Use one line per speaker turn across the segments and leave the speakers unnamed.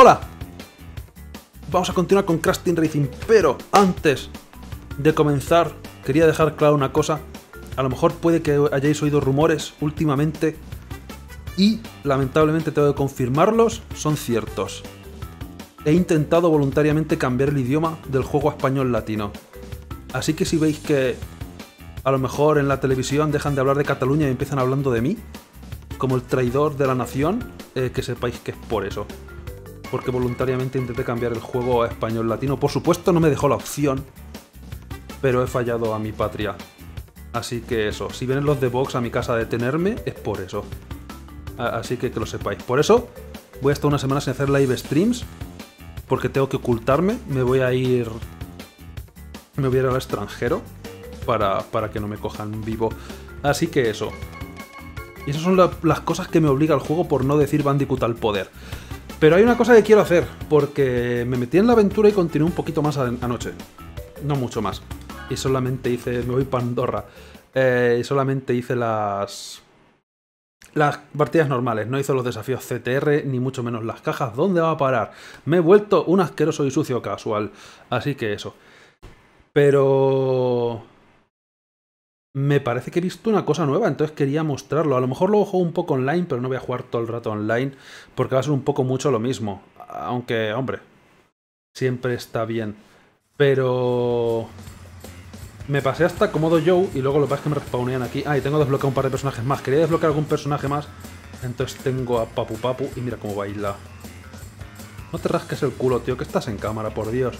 ¡Hola! Vamos a continuar con Crash Racing, pero antes de comenzar, quería dejar claro una cosa. A lo mejor puede que hayáis oído rumores últimamente y lamentablemente tengo que confirmarlos, son ciertos. He intentado voluntariamente cambiar el idioma del juego español latino. Así que si veis que a lo mejor en la televisión dejan de hablar de Cataluña y empiezan hablando de mí, como el traidor de la nación, eh, que sepáis que es por eso. Porque voluntariamente intenté cambiar el juego a español latino. Por supuesto no me dejó la opción, pero he fallado a mi patria. Así que eso, si vienen los de Vox a mi casa a detenerme, es por eso. Así que que lo sepáis. Por eso voy a estar una semana sin hacer live streams, porque tengo que ocultarme. Me voy a ir... Me voy a ir al extranjero para, para que no me cojan vivo. Así que eso. Y esas son las cosas que me obliga el juego por no decir Bandicoot al poder. Pero hay una cosa que quiero hacer, porque me metí en la aventura y continué un poquito más anoche. No mucho más. Y solamente hice... Me voy para. Eh, y solamente hice las... Las partidas normales, no hizo los desafíos CTR, ni mucho menos las cajas. ¿Dónde va a parar? Me he vuelto un asqueroso y sucio casual. Así que eso. Pero me parece que he visto una cosa nueva, entonces quería mostrarlo. A lo mejor lo juego un poco online, pero no voy a jugar todo el rato online, porque va a ser un poco mucho lo mismo. Aunque, hombre, siempre está bien. Pero... Me pasé hasta Comodo Joe y luego lo que pasa es que me respawnean aquí. Ah, y tengo desbloqueado un par de personajes más. Quería desbloquear algún personaje más. Entonces tengo a Papu Papu y mira cómo baila. No te rasques el culo, tío, que estás en cámara, por Dios.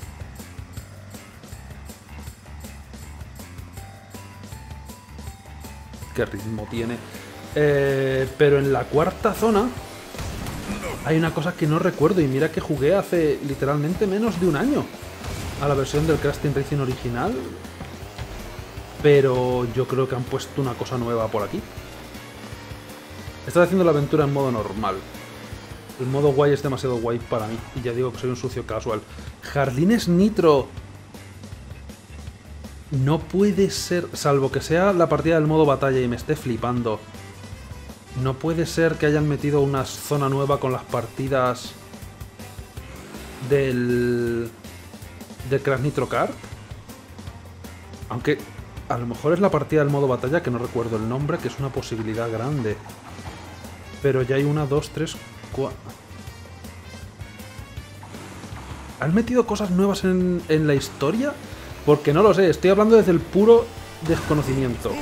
Qué ritmo tiene. Eh, pero en la cuarta zona hay una cosa que no recuerdo y mira que jugué hace literalmente menos de un año a la versión del Crash Team Racing original. Pero yo creo que han puesto una cosa nueva por aquí. Estás haciendo la aventura en modo normal. El modo guay es demasiado guay para mí. Y ya digo que soy un sucio casual. Jardines Nitro no puede ser, salvo que sea la partida del modo batalla y me esté flipando, no puede ser que hayan metido una zona nueva con las partidas del... del Crash Nitro Kart. Aunque a lo mejor es la partida del modo batalla, que no recuerdo el nombre, que es una posibilidad grande. Pero ya hay una, dos, tres, cuatro... ¿Han metido cosas nuevas en, en la historia? Porque no lo sé, estoy hablando desde el puro desconocimiento.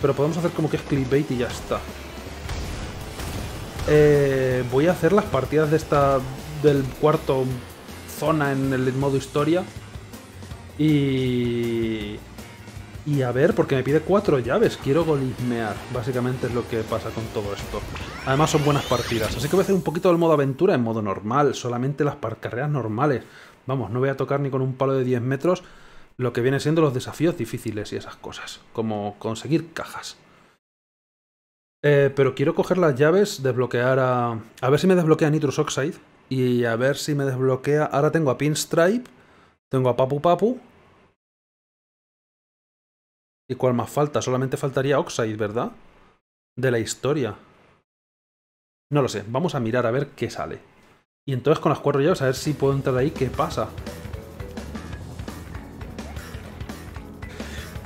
Pero podemos hacer como que es clickbait y ya está. Eh, voy a hacer las partidas de esta del cuarto zona en el modo historia. Y... Y a ver, porque me pide cuatro llaves. Quiero golismear. Básicamente es lo que pasa con todo esto. Además son buenas partidas. Así que voy a hacer un poquito del modo aventura en modo normal. Solamente las carreras normales. Vamos, no voy a tocar ni con un palo de 10 metros lo que viene siendo los desafíos difíciles y esas cosas, como conseguir cajas. Eh, pero quiero coger las llaves, desbloquear a... A ver si me desbloquea Nitrous Oxide y a ver si me desbloquea... Ahora tengo a Pinstripe, tengo a Papu Papu. ¿Y cuál más falta? Solamente faltaría Oxide, ¿verdad? De la historia. No lo sé, vamos a mirar a ver qué sale. Y entonces con las cuatro llaves a ver si puedo entrar ahí, qué pasa.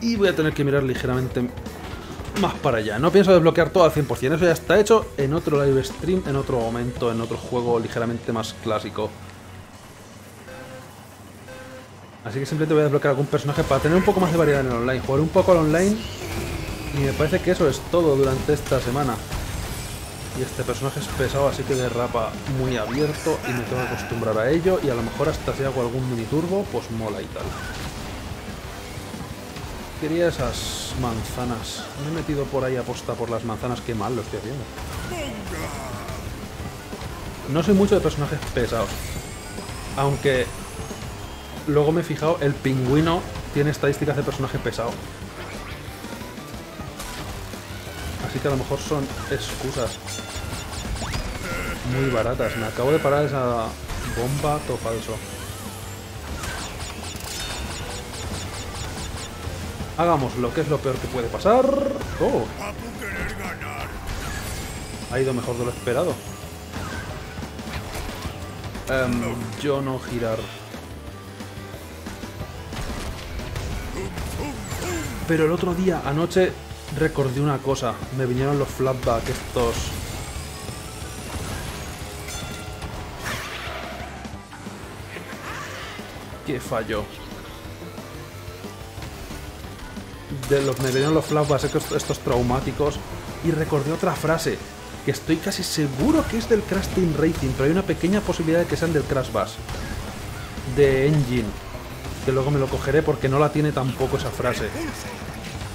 Y voy a tener que mirar ligeramente más para allá. No pienso desbloquear todo al 100%, eso ya está hecho en otro live stream, en otro momento, en otro juego ligeramente más clásico. Así que simplemente voy a desbloquear algún personaje para tener un poco más de variedad en el online. Jugaré un poco al online y me parece que eso es todo durante esta semana. Y este personaje es pesado, así que derrapa muy abierto y me tengo que acostumbrar a ello. Y a lo mejor hasta si hago algún mini turbo, pues mola y tal. Quería esas manzanas. Me he metido por ahí aposta por las manzanas, qué mal lo estoy haciendo. No soy mucho de personajes pesados. Aunque luego me he fijado, el pingüino tiene estadísticas de personaje pesado. Que a lo mejor son excusas muy baratas. Me acabo de parar esa bomba todo falso. Hagamos lo que es lo peor que puede pasar. ¡Oh! Ha ido mejor de lo esperado. Em, yo no girar. Pero el otro día, anoche, recordé una cosa. Me vinieron los flashbacks estos... ¿Qué falló? De los, me vinieron los flashbacks estos, estos traumáticos y recordé otra frase que estoy casi seguro que es del Crash Team Racing, pero hay una pequeña posibilidad de que sean del Crash Bass. De Engine. Que luego me lo cogeré porque no la tiene tampoco esa frase.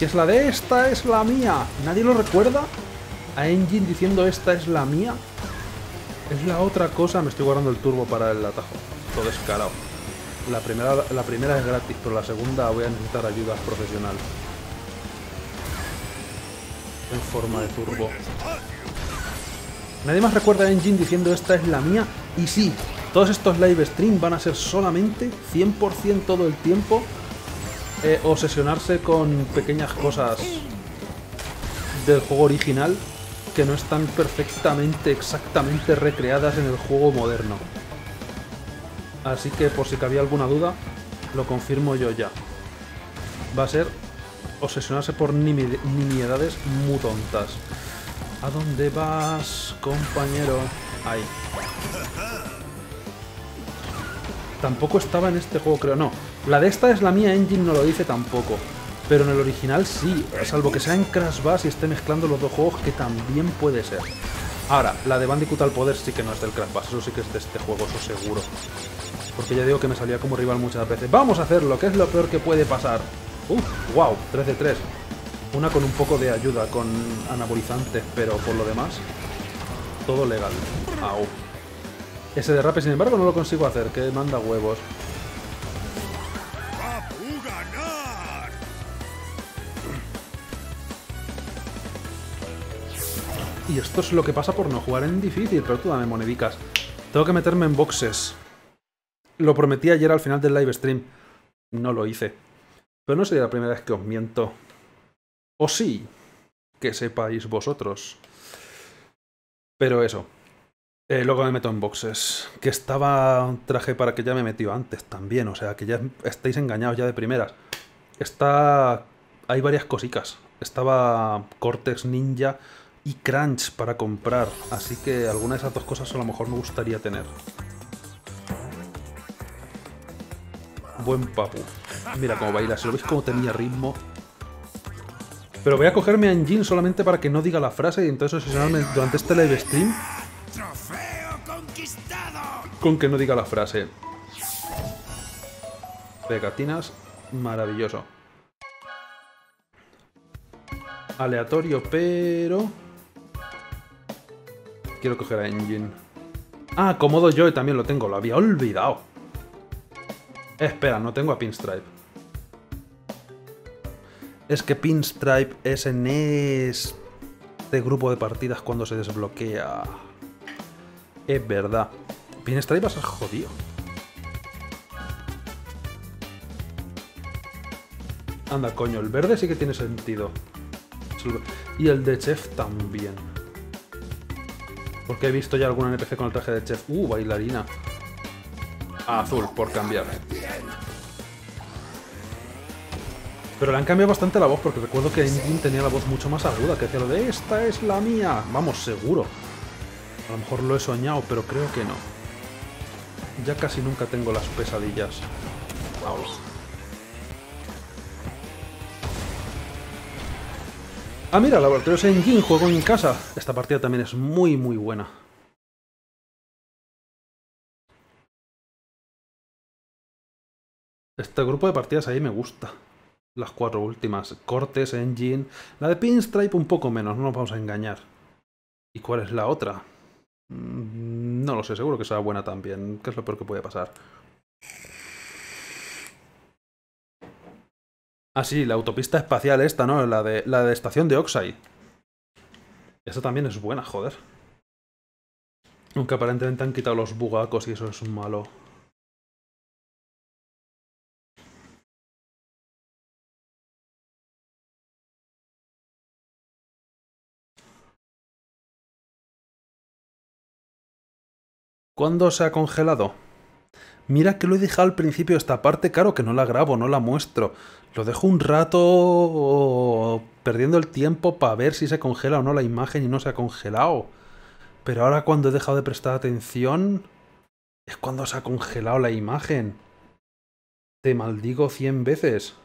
Que es la de esta es la mía. ¿Nadie lo recuerda? A Engine diciendo esta es la mía. Es la otra cosa. Me estoy guardando el turbo para el atajo. Todo descarado. La primera, la primera es gratis, pero la segunda voy a necesitar ayuda profesional. En forma de turbo. Nadie más recuerda a Engine diciendo esta es la mía. Y sí, todos estos live stream van a ser solamente 100% todo el tiempo eh, obsesionarse con pequeñas cosas del juego original que no están perfectamente, exactamente recreadas en el juego moderno. Así que por si cabía alguna duda, lo confirmo yo ya. Va a ser obsesionarse por nimiedades muy tontas. ¿A dónde vas, compañero? Ahí. Tampoco estaba en este juego, creo. No, la de esta es la mía, Engine no lo dice tampoco. Pero en el original sí, salvo que sea en Crash Bass y esté mezclando los dos juegos, que también puede ser. Ahora, la de Bandicoot al poder sí que no es del Crash Bass, eso sí que es de este juego, eso seguro. Porque ya digo que me salía como rival muchas veces. ¡Vamos a hacerlo! ¿Qué es lo peor que puede pasar? ¡Uf! ¡Wow! 3 de 3. Una con un poco de ayuda, con anabolizantes, pero por lo demás, todo legal. Au. Ese derrape, sin embargo, no lo consigo hacer, que manda huevos. Y esto es lo que pasa por no jugar en difícil, pero tú dame monedicas. Tengo que meterme en boxes. Lo prometí ayer al final del live stream. No lo hice. Pero no sería la primera vez que os miento. O sí, que sepáis vosotros. Pero eso. Eh, luego me meto en boxes. Que estaba un traje para que ya me metió antes también. O sea, que ya estáis engañados ya de primeras. Está... Hay varias cositas. Estaba Cortex Ninja y Crunch para comprar. Así que alguna de esas dos cosas a lo mejor me gustaría tener. Buen papu. Mira cómo baila. Si lo veis cómo tenía ritmo, pero voy a cogerme a Engine solamente para que no diga la frase y entonces obsesionarme durante este live stream con que no diga la frase. Pegatinas, maravilloso. Aleatorio, pero... Quiero coger a Engine. Ah, Comodo Joy también lo tengo, lo había olvidado. Espera, no tengo a Pinstripe es que Pinstripe es en este grupo de partidas cuando se desbloquea. Es verdad. Pinstripe va a ser jodido. Anda, coño, el verde sí que tiene sentido. Y el de Chef también. Porque he visto ya alguna NPC con el traje de Chef. Uh, bailarina. azul, por cambiar. Pero le han cambiado bastante la voz, porque recuerdo que Engine tenía la voz mucho más aguda, que decía lo de ¡Esta es la mía! Vamos, seguro. A lo mejor lo he soñado, pero creo que no. Ya casi nunca tengo las pesadillas. Vamos. Ah, mira, Laboratorios Engine, juego en casa. Esta partida también es muy, muy buena. Este grupo de partidas ahí me gusta las cuatro últimas. Cortes, Engine. La de Pinstripe un poco menos, no nos vamos a engañar. ¿Y cuál es la otra? Mm, no lo sé, seguro que será buena también. ¿Qué es lo peor que puede pasar? Ah, sí, la autopista espacial esta, ¿no? La de, la de estación de Oxide. Esa también es buena, joder. Aunque aparentemente han quitado los bugacos y eso es malo. ¿Cuándo se ha congelado? Mira que lo he dejado al principio esta parte, claro que no la grabo, no la muestro. Lo dejo un rato perdiendo el tiempo para ver si se congela o no la imagen y no se ha congelado. Pero ahora cuando he dejado de prestar atención es cuando se ha congelado la imagen. Te maldigo cien veces.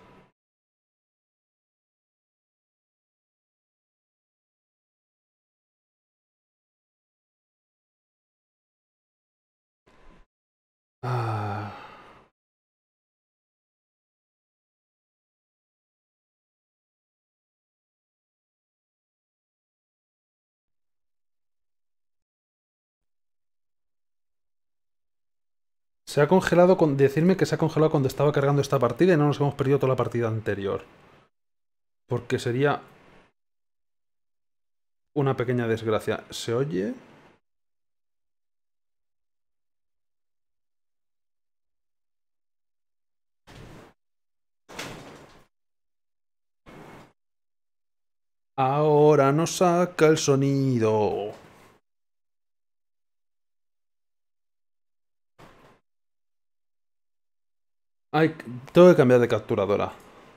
Ah. Se ha congelado con decirme que se ha congelado cuando estaba cargando esta partida y no nos hemos perdido toda la partida anterior. Porque sería una pequeña desgracia. ¿Se oye? Ahora nos saca el sonido. Ay, tengo que cambiar de capturadora.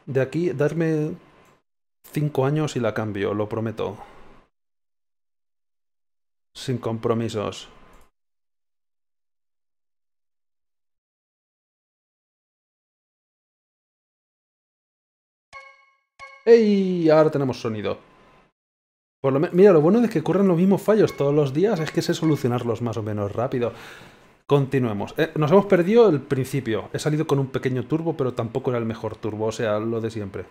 De aquí, darme cinco años y la cambio, lo prometo. Sin compromisos. ¡Ey! Ahora tenemos sonido. Mira, lo bueno de que ocurren los mismos fallos todos los días es que sé solucionarlos más o menos rápido. Continuemos. Eh, nos hemos perdido el principio. He salido con un pequeño turbo, pero tampoco era el mejor turbo, o sea, lo de siempre.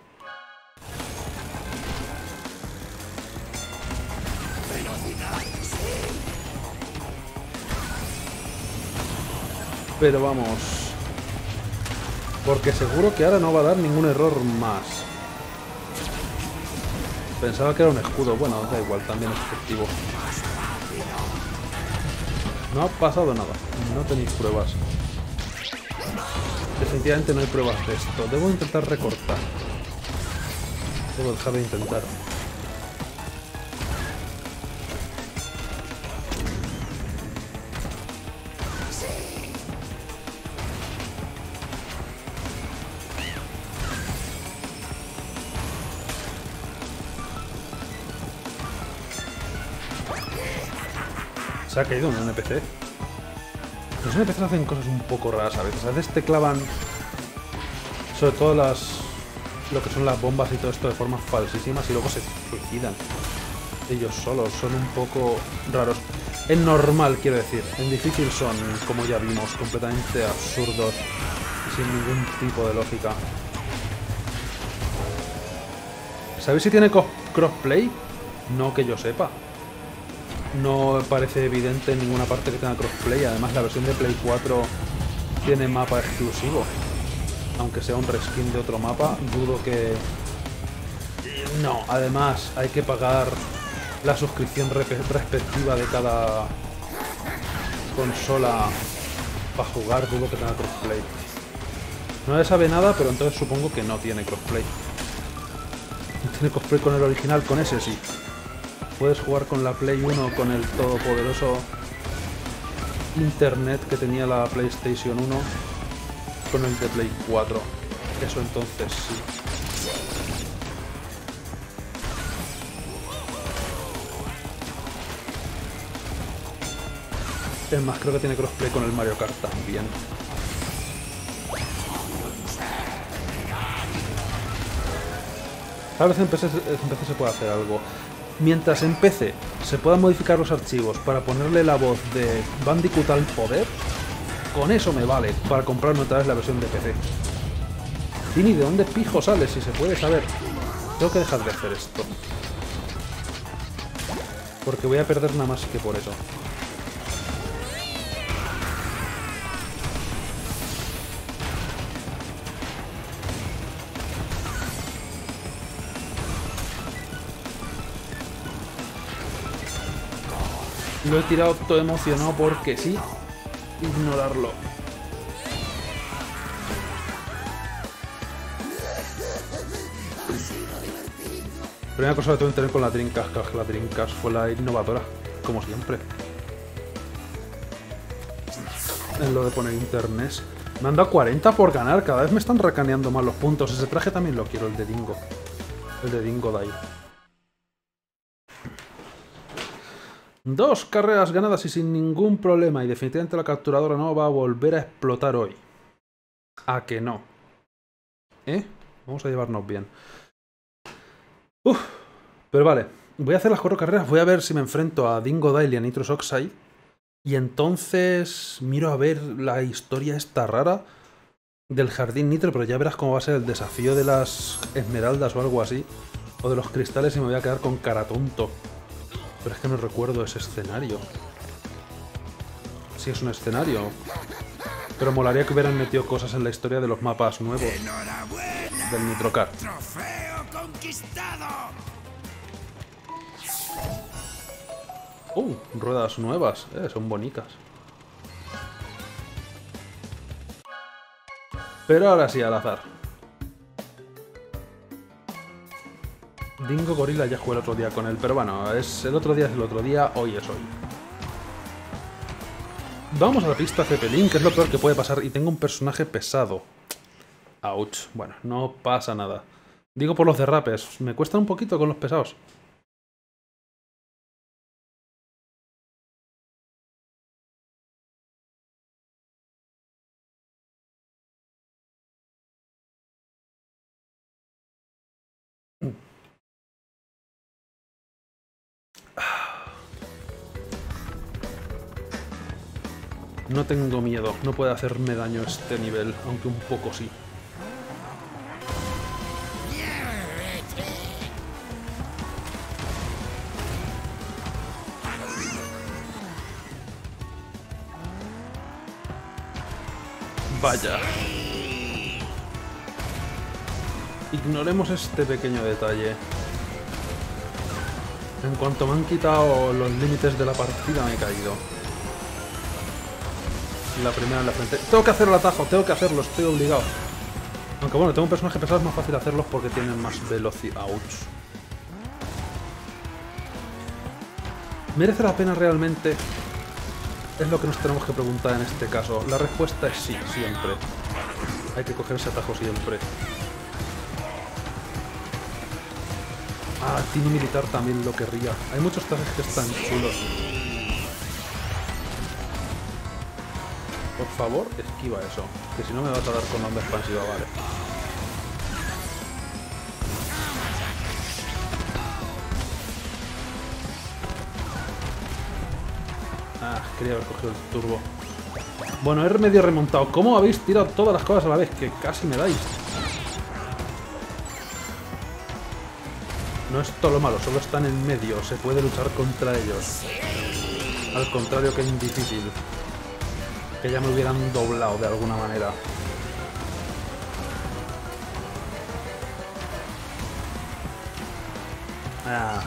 Pero vamos... Porque seguro que ahora no va a dar ningún error más. Pensaba que era un escudo. Bueno, da igual, también es efectivo. No ha pasado nada. No tenéis pruebas. Definitivamente no hay pruebas de esto. Debo intentar recortar. Debo dejar de intentar. Ha caído un NPC. Los NPCs hacen cosas un poco raras a veces. A veces te clavan sobre todo las lo que son las bombas y todo esto de formas falsísimas y luego se suicidan ellos solos. Son un poco raros. En normal, quiero decir. En difícil son, como ya vimos, completamente absurdos y sin ningún tipo de lógica. ¿Sabéis si tiene crossplay? No que yo sepa no parece evidente en ninguna parte que tenga crossplay. Además, la versión de Play 4 tiene mapa exclusivo. Aunque sea un reskin de otro mapa, dudo que... No, además hay que pagar la suscripción respectiva de cada consola para jugar, dudo que tenga crossplay. No le sabe nada, pero entonces supongo que no tiene crossplay. Tiene crossplay con el original, con ese sí. Puedes jugar con la Play 1 con el todopoderoso internet que tenía la PlayStation 1 con el de Play 4. Eso entonces sí. Es más, creo que tiene crossplay con el Mario Kart también. A veces en PC, en PC se puede hacer algo. Mientras en PC se puedan modificar los archivos para ponerle la voz de Bandicoot al poder, con eso me vale para comprarme otra vez la versión de PC. Y ni de dónde pijo sale, si se puede saber. Tengo que dejar de hacer esto. Porque voy a perder nada más que por eso. Lo he tirado todo emocionado porque sí. Ignorarlo. Primera cosa que tengo que tener con la Trincas, que la Trincas fue la innovadora, como siempre. en lo de poner internet. Me han dado 40 por ganar, cada vez me están recaneando más los puntos. Ese traje también lo quiero, el de Dingo. El de Dingo Dai. Dos carreras ganadas y sin ningún problema. Y definitivamente la capturadora no va a volver a explotar hoy. ¿A que no? ¿Eh? Vamos a llevarnos bien. Uf, pero vale. Voy a hacer las cuatro carreras. Voy a ver si me enfrento a Dingo Dai y a Nitrous Oxide. Y entonces miro a ver la historia esta rara del jardín nitro, pero ya verás cómo va a ser el desafío de las esmeraldas o algo así. O de los cristales y me voy a quedar con cara tonto. Pero es que no recuerdo ese escenario. Sí es un escenario. Pero molaría que hubieran metido cosas en la historia de los mapas nuevos del Nitrocar.
¡Trofeo conquistado!
Uh, ruedas nuevas. Eh, son bonitas. Pero ahora sí, al azar. Dingo Gorila ya jugué el otro día con él, pero bueno, es el otro día es el otro día, hoy es hoy. Vamos a la pista Zeppelin, que es lo peor que puede pasar, y tengo un personaje pesado. Ouch. Bueno, no pasa nada. Digo por los derrapes, me cuestan un poquito con los pesados. No tengo miedo, no puede hacerme daño este nivel, aunque un poco sí. Vaya. Ignoremos este pequeño detalle. En cuanto me han quitado los límites de la partida me he caído. La primera en la frente. Tengo que hacer el atajo, tengo que hacerlo, estoy obligado. Aunque bueno, tengo un personaje pesado, es más fácil hacerlos porque tienen más velocidad. ¿Merece la pena realmente? Es lo que nos tenemos que preguntar en este caso. La respuesta es sí, siempre. Hay que coger ese atajo siempre. Ah, Tino Militar también lo querría. Hay muchos trajes que están chulos. Favor, esquiva eso. Que si no me vas a dar con onda expansiva, vale. Ah, quería haber cogido el turbo. Bueno, he medio remontado. ¿Cómo habéis tirado todas las cosas a la vez? Que casi me dais. No es todo lo malo, solo están en medio. Se puede luchar contra ellos. Al contrario que es difícil. Que ya me hubieran doblado de alguna manera. Ah.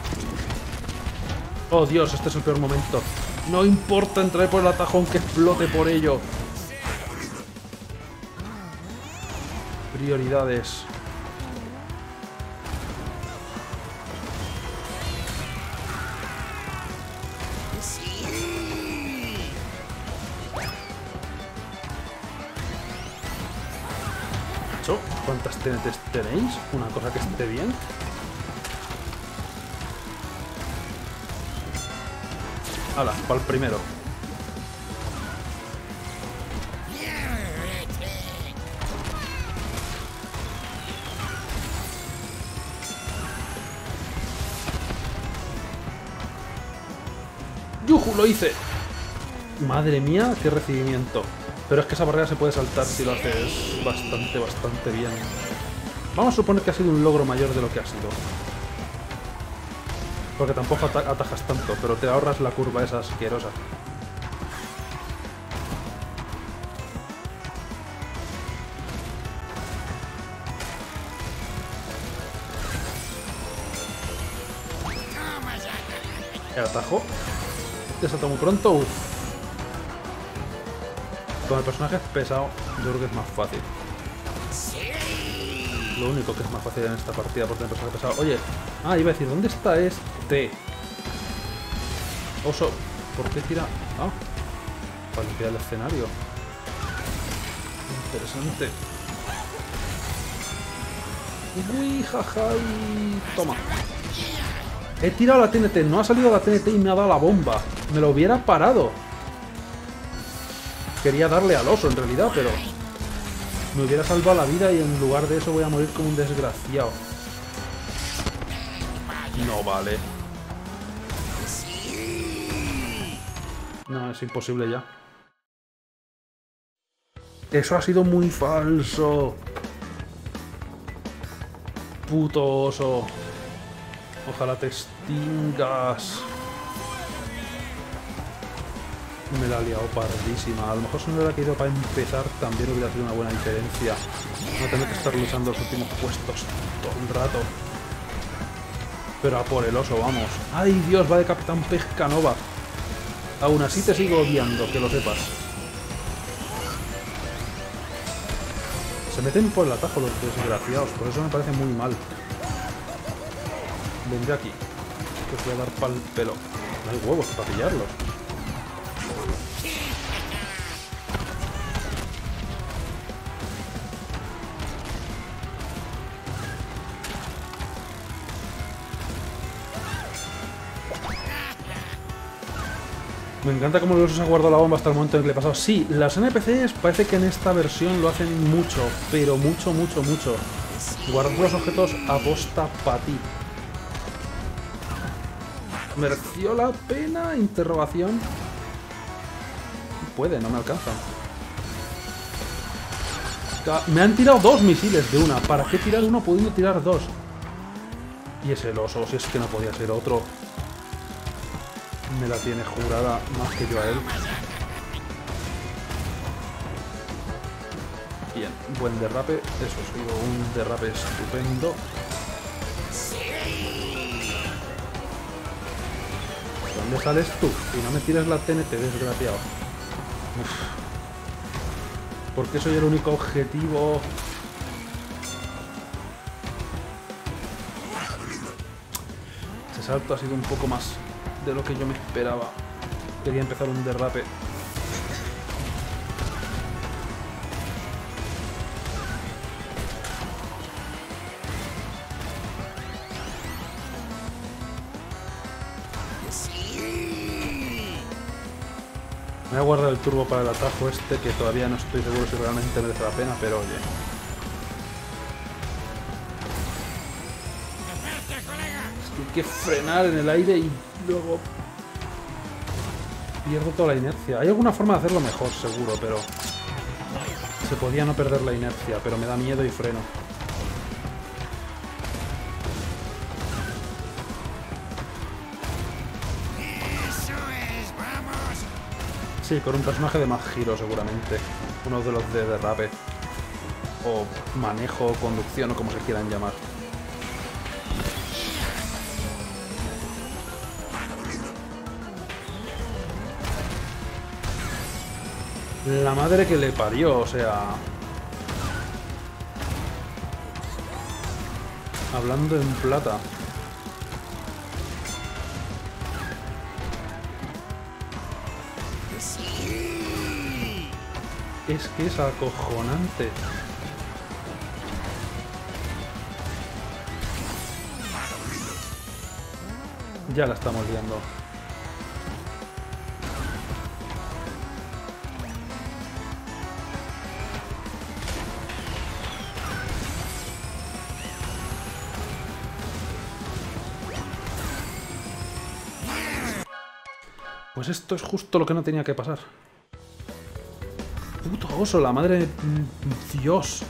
Oh Dios, este es el peor momento. No importa entrar por el atajón que explote por ello. Prioridades. Tenéis? Una cosa que esté bien. Hala, para el primero. ¡Yuju! ¡Lo hice! Madre mía, qué recibimiento. Pero es que esa barrera se puede saltar si lo haces bastante, bastante bien. Vamos a suponer que ha sido un logro mayor de lo que ha sido. Porque tampoco ata- atajas tanto, pero te ahorras la curva esa asquerosa. El atajo. Te salta muy pronto. Uf. Con el personaje pesado, yo creo que es más fácil. Lo único que es más fácil en esta partida por tener personaje pesado. Oye, ah, iba a decir, ¿dónde está este? Oso, ¿por qué tira? Ah, para limpiar el escenario. Interesante. Uy, jaja, y... Toma. He tirado la TNT, no ha salido la TNT y me ha dado la bomba. Me lo hubiera parado. Quería darle al oso en realidad, pero... Me hubiera salvado la vida y en lugar de eso voy a morir como un desgraciado. No vale. No, es imposible ya. Eso ha sido muy falso. Puto oso. Ojalá te extingas. Me la ha liado pardísima. A lo mejor si no hubiera querido para empezar también hubiera sido una buena diferencia. No tener que estar luchando los últimos puestos todo el rato. Pero a por el oso, vamos. ¡Ay, Dios! Va de Capitán Pescanova. Aún así te sigo odiando, que lo sepas. Se meten por el atajo los desgraciados, por eso me parece muy mal. Vendré aquí. Que os voy a dar pal pelo. No hay huevos para pillarlos. Me encanta cómo los ha guardado la bomba hasta el momento en que le he pasado. Sí, las NPCs parece que en esta versión lo hacen mucho, pero mucho, mucho, mucho. Guardar los objetos aposta para ti. ¿Mereció la pena? Interrogación. Puede, no me alcanzan. Me han tirado dos misiles de una. ¿Para qué tirar uno pudiendo tirar dos? Y es el oso, si es que no podía ser otro. Me la tiene jurada más que yo a él. Bien, buen derrape. Eso ha sido un derrape estupendo. ¿Dónde sales tú? Y no me tires la TNT, desgraciado. Uf. Porque soy el único objetivo... Ese salto ha sido un poco más de lo que yo me esperaba. Quería empezar un derrape. Me voy a guardar el turbo para el atajo este, que todavía no estoy seguro si realmente merece la pena, pero oye. Es que hay que frenar en el aire y luego... Pierdo toda la inercia. Hay alguna forma de hacerlo mejor, seguro, pero... Se podía no perder la inercia, pero me da miedo y freno. Sí, con un personaje de más giro seguramente. Uno de los de derrape. O manejo, conducción o como se quieran llamar. La madre que le parió, o sea... Hablando en plata. Es que es acojonante. Ya la estamos viendo. Pues esto es justo lo que no tenía que pasar. Puto oso, la madre de Dios.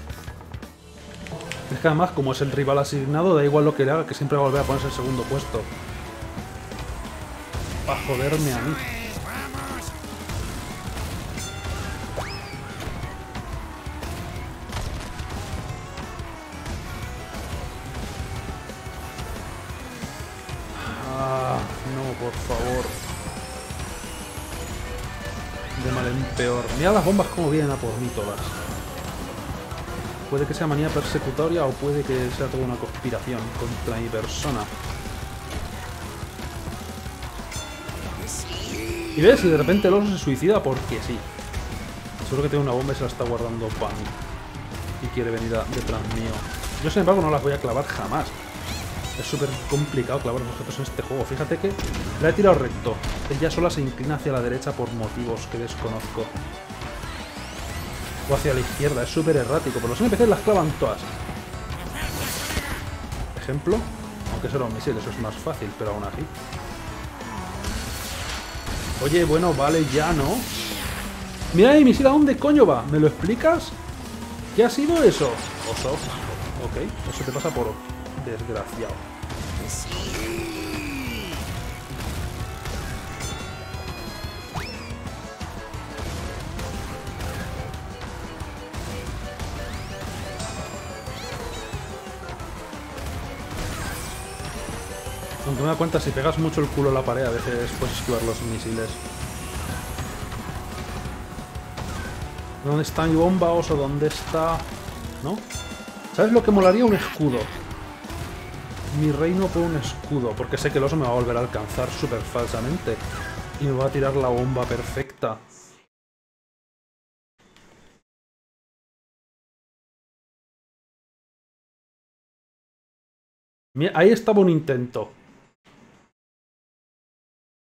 Es que además, como es el rival asignado, da igual lo que le haga, que siempre va a volver a ponerse el segundo puesto. Para joderme a mí. Las bombas como vienen a por mí todas. Puede que sea manía persecutoria o puede que sea toda una conspiración contra mi persona. Y ves, y de repente el oso se suicida porque sí. Seguro que tiene una bomba y se la está guardando para mí. Y quiere venir a- detrás mío. Yo, sin embargo, no las voy a clavar jamás. Es súper complicado clavar objetos en este juego. Fíjate que la he tirado recto. Ella sola se inclina hacia la derecha por motivos que desconozco. O hacia la izquierda. Es súper errático. Pero los NPCs las clavan todas. Ejemplo. Aunque será un misil, eso es más fácil, pero aún así. Oye, bueno, vale, ya, ¿no? Mira mi misil, ¿a dónde coño va? ¿Me lo explicas? ¿Qué ha sido eso? Oso. Ok, eso te pasa por desgraciado. Cuenta, si pegas mucho el culo a la pared, a veces puedes esquivar los misiles. ¿Dónde está mi bomba, oso? ¿Dónde está...? ¿No? ¿Sabes lo que molaría? Un escudo. Mi reino por un escudo, porque sé que el oso me va a volver a alcanzar súper falsamente. Y me va a tirar la bomba perfecta. Ahí estaba un intento.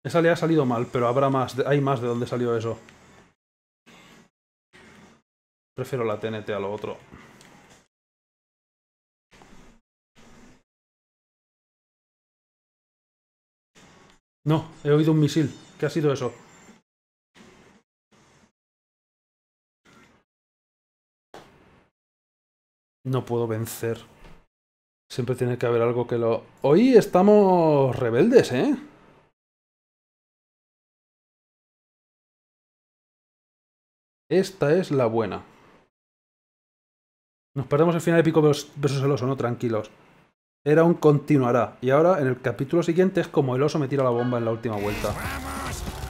Esa le ha salido mal, pero habrá más. hay más de dónde salió eso. Prefiero la TNT a lo otro. No, he oído un misil. ¿Qué ha sido eso? No puedo vencer. Siempre tiene que haber algo que lo... Hoy estamos rebeldes, ¿eh? Esta es la buena. Nos perdemos el final épico vers- versus el oso, no tranquilos. Era un continuará. Y ahora en el capítulo siguiente es como el oso me tira la bomba en la última vuelta.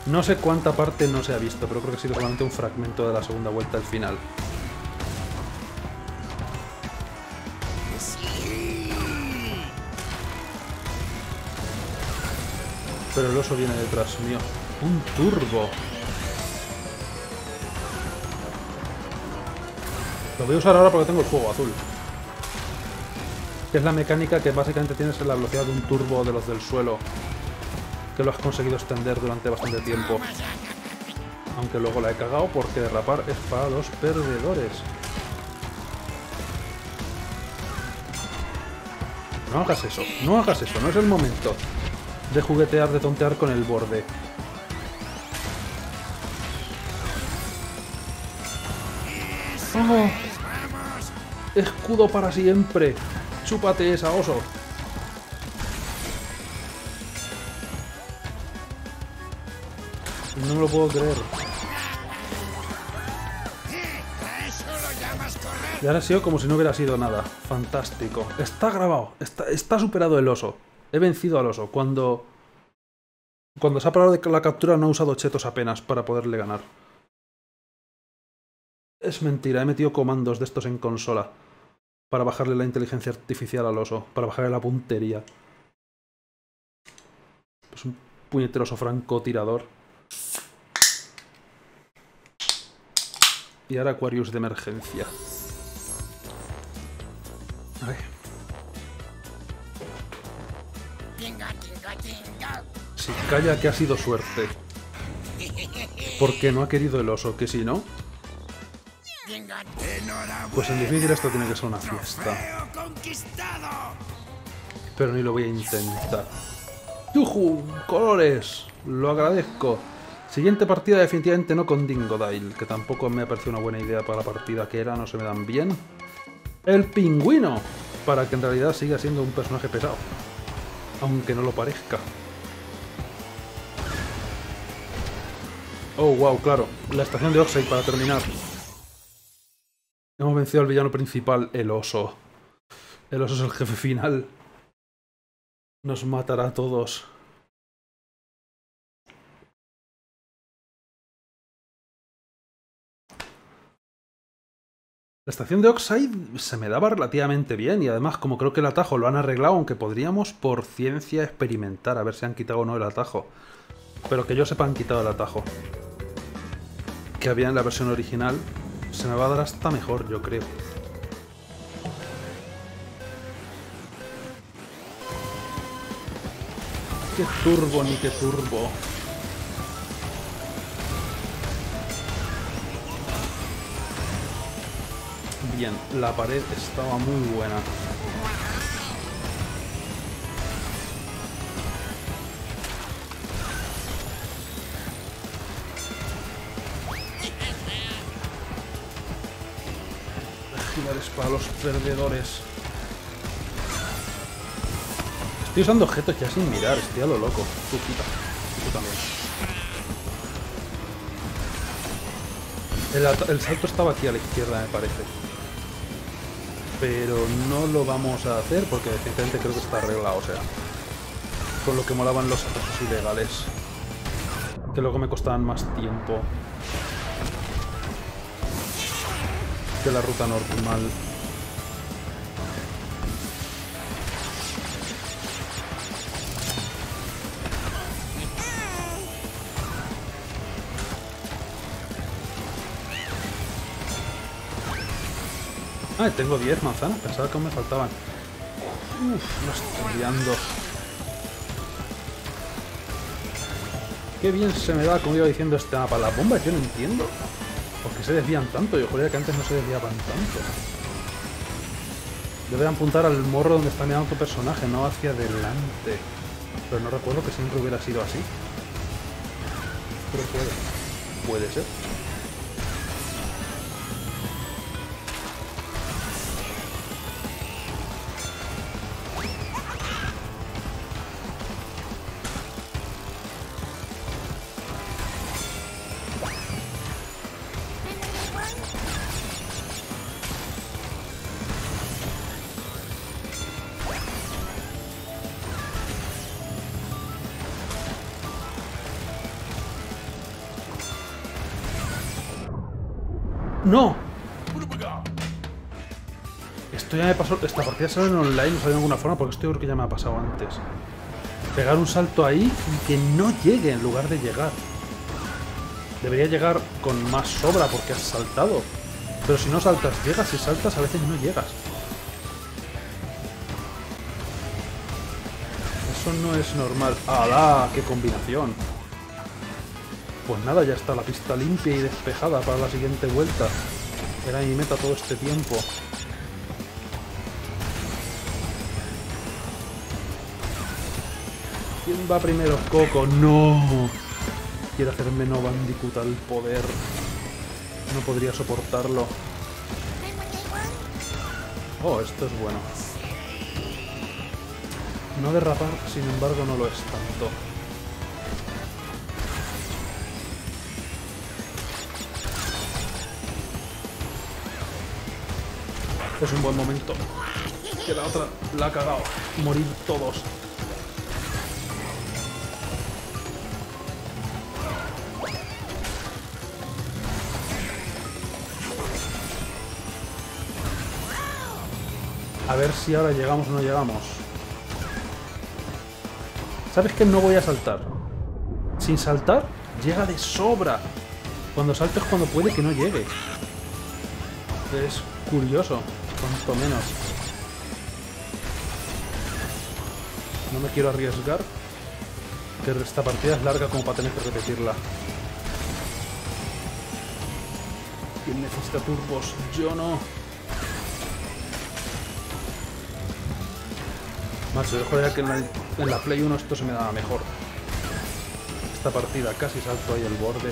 No sé cuánta parte no se ha visto, pero creo que ha sido solamente un fragmento de la segunda vuelta al final. Pero el oso viene detrás mío. Un turbo. Lo voy a usar ahora porque tengo el fuego azul. Es la mecánica que básicamente tienes en la velocidad de un turbo de los del suelo. Que lo has conseguido extender durante bastante tiempo. Aunque luego la he cagado porque derrapar es para los perdedores. No hagas eso, no hagas eso, no es el momento de juguetear, de tontear con el borde. ¡Oh! Escudo para siempre. Chúpate esa oso. No me lo puedo creer. Y ahora ha sido como si no hubiera sido nada. Fantástico. Está grabado. Está, está superado el oso. He vencido al oso. Cuando. Cuando se ha parado de la captura no he usado chetos apenas para poderle ganar. Es mentira, he metido comandos de estos en consola. Para bajarle la inteligencia artificial al oso. Para bajarle la puntería. Es un puñeteroso francotirador. Y ahora Aquarius de emergencia. A ver. Si calla que ha sido suerte. Porque no ha querido el oso, que si no. Pues en difícil esto tiene que ser una fiesta. Pero ni lo voy a intentar. ¡Yujú! ¡Colores! Lo agradezco. Siguiente partida definitivamente no con Dingodile, que tampoco me ha parecido una buena idea para la partida que era, no se me dan bien. El pingüino, para que en realidad siga siendo un personaje pesado. Aunque no lo parezca. Oh, wow, claro. La estación de Oxide para terminar. Hemos vencido al villano principal, el oso. El oso es el jefe final. Nos matará a todos. La estación de Oxide se me daba relativamente bien y además como creo que el atajo lo han arreglado, aunque podríamos por ciencia experimentar a ver si han quitado o no el atajo. Pero que yo sepa han quitado el atajo. que había en la versión original, se me va a dar hasta mejor, yo creo. Qué turbo ni qué turbo. Bien, la pared estaba muy buena. Gilares para los perdedores. Estoy usando objetos ya sin mirar, estoy a lo loco. Tú quita. Tú también. El salto estaba aquí a la izquierda, me parece. Pero no lo vamos a hacer porque definitivamente creo que está arreglado, o sea. Con lo que molaban los ataques ilegales. Que luego me costaban más tiempo. Que la ruta normal. Ah, tengo 10 manzanas, pensaba que aún me faltaban. Uf, no estoy liando. Qué bien se me da, como iba diciendo este mapa. Las bombas yo no entiendo. ¿Por qué se desvían tanto? Yo juraría que antes no se desviaban tanto. Debe apuntar al morro donde está mirando tu personaje, no hacia adelante. Pero no recuerdo que siempre hubiera sido así. Pero puede. Puede ser. Pasó. Esta partida sale en online, no sale de alguna forma, porque esto yo creo que ya me ha pasado antes. Pegar un salto ahí y que no llegue en lugar de llegar. Debería llegar con más sobra porque has saltado. Pero si no saltas, llegas. Si saltas, a veces no llegas. Eso no es normal. ¡Hala! ¡Qué combinación! Pues nada, ya está la pista limpia y despejada para la siguiente vuelta. Era mi meta todo este tiempo. ¿Quién va primero? Coco. ¡No! Quiere hacerme no Bandicoot al poder. No podría soportarlo. Oh, esto es bueno. No derrapar, sin embargo, no lo es tanto. Es un buen momento. Que la otra la ha cagado. Morir todos. Si ahora llegamos o no llegamos. ¿Sabes que no voy a saltar? Sin saltar, llega de sobra. Cuando salto es cuando puede que no llegue. Es curioso, cuanto menos. No me quiero arriesgar. Que esta partida es larga como para tener que repetirla. ¿Quién necesita turbos? Yo no. Macho, joder que en la, en la Play 1 esto se me daba mejor. Esta partida casi salto ahí el borde.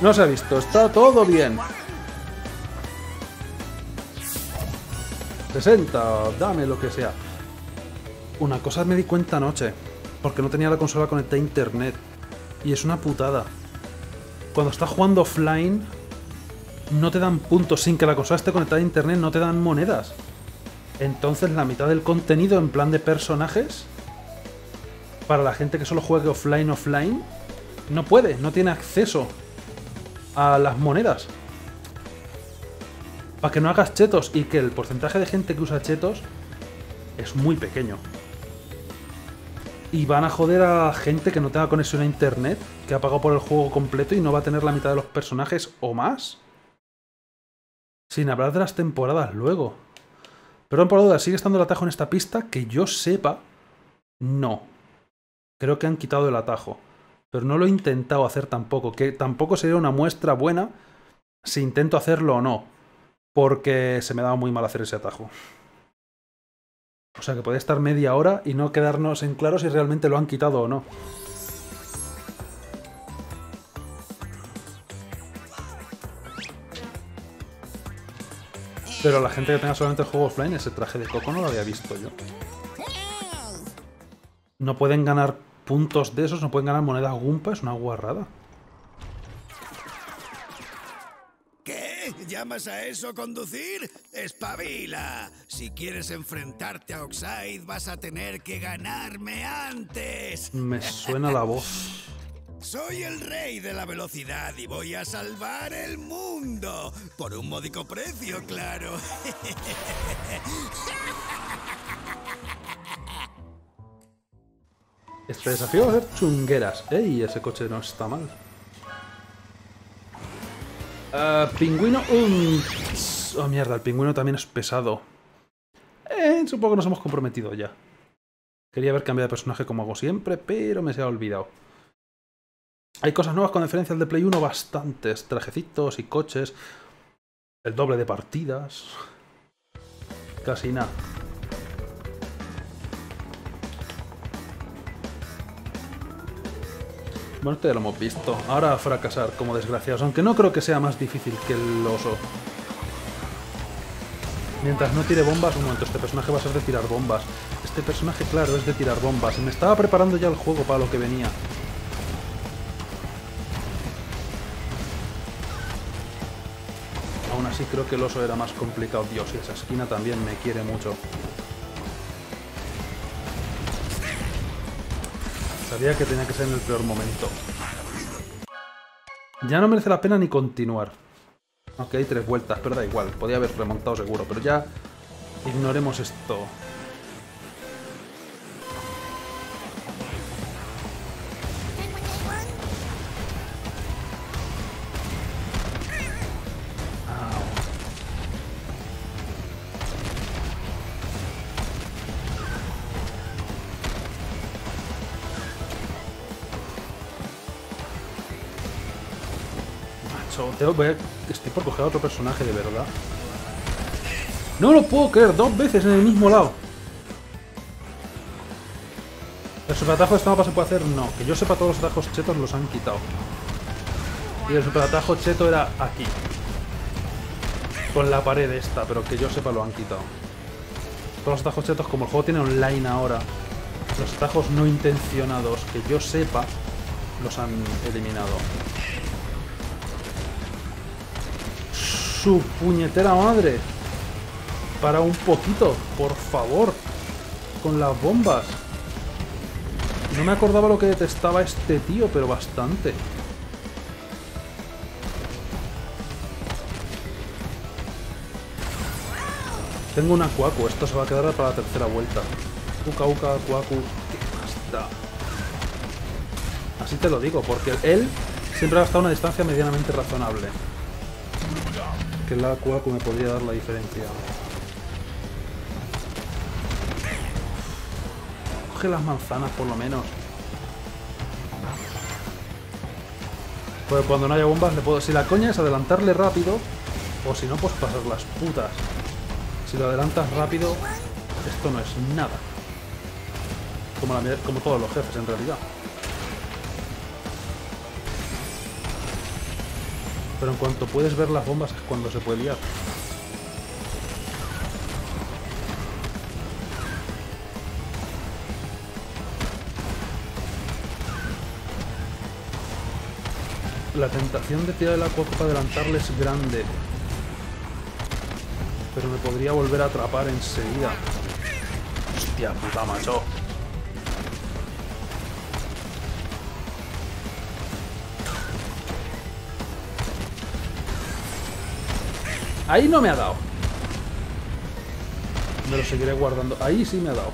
No se ha visto, está todo bien. 60, dame lo que sea. Una cosa me di cuenta anoche, porque no tenía la consola conectada a internet. Y es una putada. Cuando estás jugando offline, no te dan puntos. Sin que la consola esté conectada a internet, no te dan monedas. Entonces la mitad del contenido en plan de personajes, para la gente que solo juegue offline, offline, no puede, no tiene acceso a las monedas. Para que no hagas chetos y que el porcentaje de gente que usa chetos es muy pequeño. Y van a joder a gente que no tenga conexión a internet, que ha pagado por el juego completo y no va a tener la mitad de los personajes o más. Sin hablar de las temporadas luego. Perdón por la duda, ¿sigue estando el atajo en esta pista? Que yo sepa, no. Creo que han quitado el atajo. Pero no lo he intentado hacer tampoco. Que tampoco sería una muestra buena si intento hacerlo o no. Porque se me daba muy mal hacer ese atajo. O sea que puede estar media hora y no quedarnos en claro si realmente lo han quitado o no. Pero la gente que tenga solamente el juego offline, ese traje de coco no lo había visto yo. No pueden ganar puntos de esos, no pueden ganar moneda Gumpa, es una guarrada.
¿Qué? ¿Llamas a eso conducir? ¡Espabila! Si quieres enfrentarte a Oxide, vas a tener que ganarme antes.
Me suena la voz.
Soy el rey de la velocidad y voy a salvar el mundo. Por un módico precio, claro.
Este desafío va a ser chungueras. ¡Ey! Ese coche no está mal. Ah, pingüino. um, oh, mierda, el pingüino también es pesado. Eh, supongo que nos hemos comprometido ya. Quería haber cambiado de personaje como hago siempre, pero me se ha olvidado. Hay cosas nuevas con diferencias de Play 1 bastantes. Trajecitos y coches. El doble de partidas. Casi nada. Bueno, esto ya lo hemos visto. Ahora a fracasar como desgraciados. Aunque no creo que sea más difícil que el oso. Mientras no tire bombas, un momento, este personaje va a ser de tirar bombas. Este personaje, claro, es de tirar bombas. Me estaba preparando ya el juego para lo que venía. Así creo que el oso era más complicado. Dios, y esa esquina también me quiere mucho. Sabía que tenía que ser en el peor momento. Ya no merece la pena ni continuar. Aunque hay tres vueltas, pero da igual. Podía haber remontado seguro, pero ya ignoremos esto. Estoy por coger a otro personaje de verdad. No lo puedo creer, dos veces en el mismo lado. ¿El superatajo de este mapa se puede hacer? No. Que yo sepa, todos los atajos chetos los han quitado. Y el superatajo cheto era aquí. Con la pared esta, pero que yo sepa lo han quitado. Todos los atajos chetos, como el juego tiene online ahora, los atajos no intencionados, que yo sepa, los han eliminado. Su puñetera madre. Para un poquito, por favor. Con las bombas. No me acordaba lo que detestaba este tío, pero bastante. Tengo una Cuacu, esto se va a quedar para la tercera vuelta. Uka Uka Cuacu, qué pasta. Así te lo digo, porque él siempre ha estado a una distancia medianamente razonable. Que la Cuacu me podría dar la diferencia. Coge las manzanas por lo menos. Pues cuando no haya bombas le puedo... Si la coña es adelantarle rápido, o si no, pues pasar las putas. Si lo adelantas rápido, esto no es nada. Como todos los jefes en realidad. Pero en cuanto puedes ver las bombas es cuando se puede liar. La tentación de tirar el agua para adelantarle es grande. Pero me podría volver a atrapar enseguida. Hostia puta, macho. Ahí no me ha dado. Me lo seguiré guardando. Ahí sí me ha dado.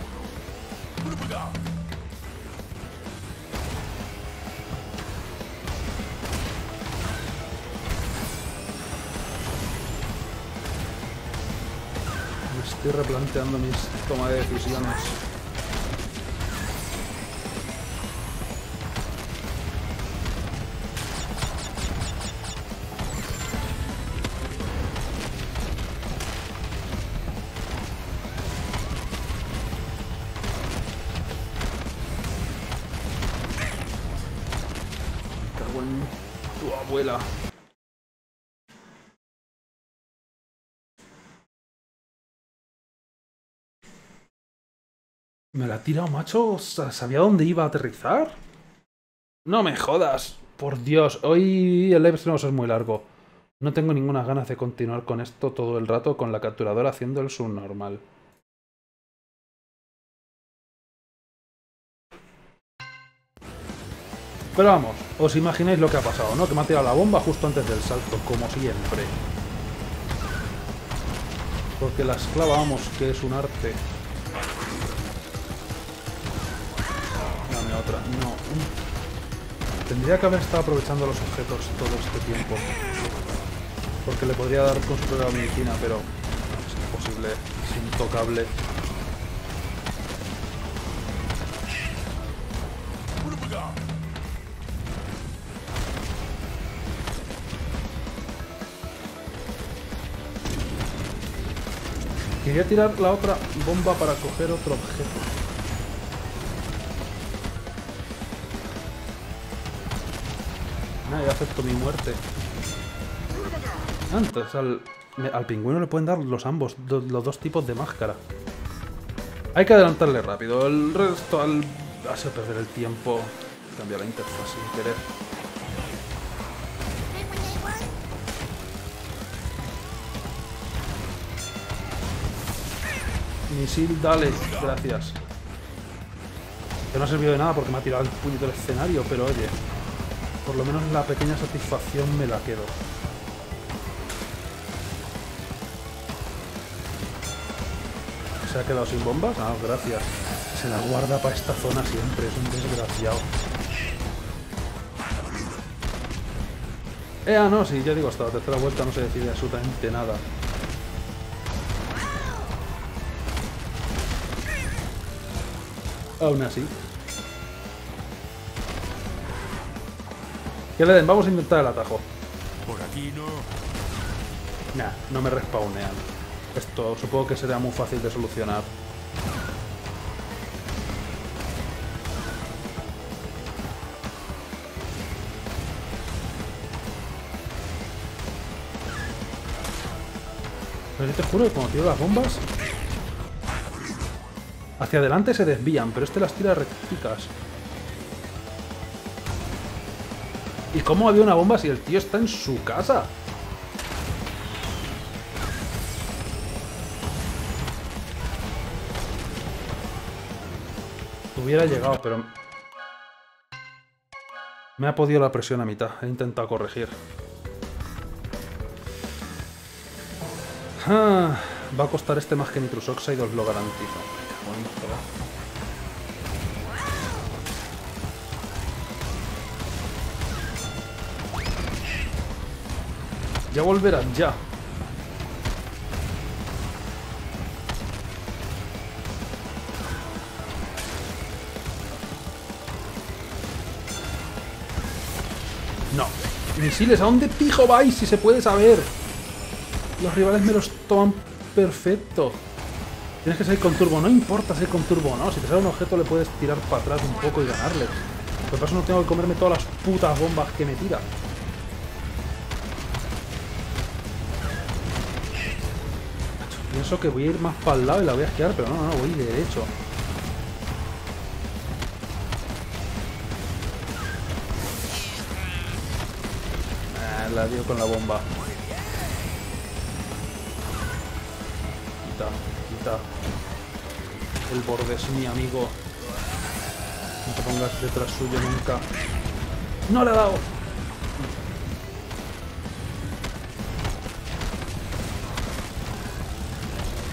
Me estoy replanteando mis toma de decisiones. Tirado, macho. Sa- ¿Sabía dónde iba a aterrizar? No me jodas. Por Dios, hoy el live stream es muy largo. No tengo ninguna ganas de continuar con esto todo el rato con la capturadora haciendo el subnormal. Pero vamos, os imagináis lo que ha pasado, ¿no? Que me ha tirado la bomba justo antes del salto, como siempre. Porque la esclava, vamos, que es un arte. Tendría que haber estado aprovechando los objetos todo este tiempo. Porque le podría dar con su propia medicina, pero es imposible. Es intocable. Quería tirar la otra bomba para coger otro objeto. Ah, ya acepto mi muerte. Ah, Entonces al, al pingüino le pueden dar los ambos, los dos tipos de máscara. Hay que adelantarle rápido, el resto al hace perder el tiempo. Cambiar la interfaz sin querer. Misil, dale, gracias. Que no ha servido de nada porque me ha tirado el del escenario, pero oye, por lo menos la pequeña satisfacción me la quedo. ¿Se ha quedado sin bombas? Ah, gracias. Se la guarda para esta zona siempre, es un desgraciado. Eh, ah, no, sí, ya digo, hasta la tercera vuelta no se decide absolutamente nada. Aún así. Que le den, vamos a intentar el atajo.
Por aquí no.
Nah, no me respawnean. Esto supongo que será muy fácil de solucionar. Pero yo te juro que cuando tiro las bombas... Hacia adelante se desvían, pero este las tira recticas. ¿Y cómo había una bomba si el tío está en su casa? Hubiera llegado, pero... Me ha podido la presión a mitad. He intentado corregir. Ah, va a costar este más que Nitrous Oxide, os lo garantizo. Bonito, ¿eh? Ya volverán, ya. No. Misiles, ¿a dónde pijo vais si se puede saber? Los rivales me los toman perfecto. Tienes que salir con turbo, no importa salir con turbo no. Si te sale un objeto le puedes tirar para atrás un poco y ganarle. Por paso no tengo que comerme todas las putas bombas que me tira. Pienso que voy a ir más para el lado y la voy a esquiar, pero no, no, voy derecho. Ah, la dio con la bomba. Quita, quita. El borde es mi amigo. No te pongas detrás suyo nunca. ¡No le ha dado!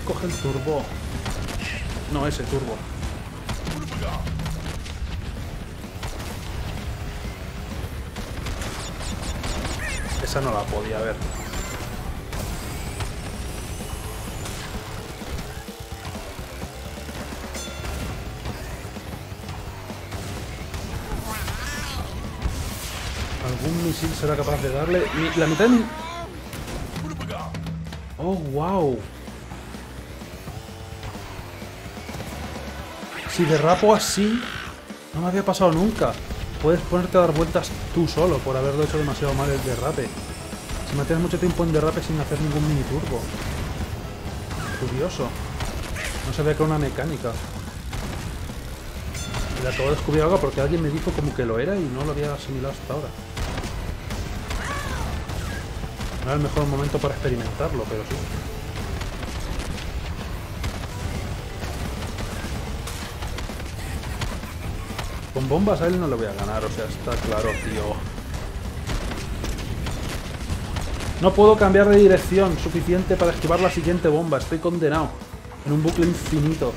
coge el turbo. No, ese turbo. Esa no la podía ver. ¿Algún misil será capaz de darle? La mitad ¡Oh, wow! Si derrapo así, no me había pasado nunca. Puedes ponerte a dar vueltas tú solo por haberlo hecho demasiado mal el derrape. Si mantienes mucho tiempo en derrape sin hacer ningún mini turbo. Curioso. No sabía que era una mecánica. La acabo de descubrir ahora porque alguien me dijo como que lo era y no lo había asimilado hasta ahora. No era el mejor momento para experimentarlo, pero sí. Bombas a él no le voy a ganar, o sea, está claro, tío. No puedo cambiar de dirección suficiente para esquivar la siguiente bomba. Estoy condenado. En un bucle infinito.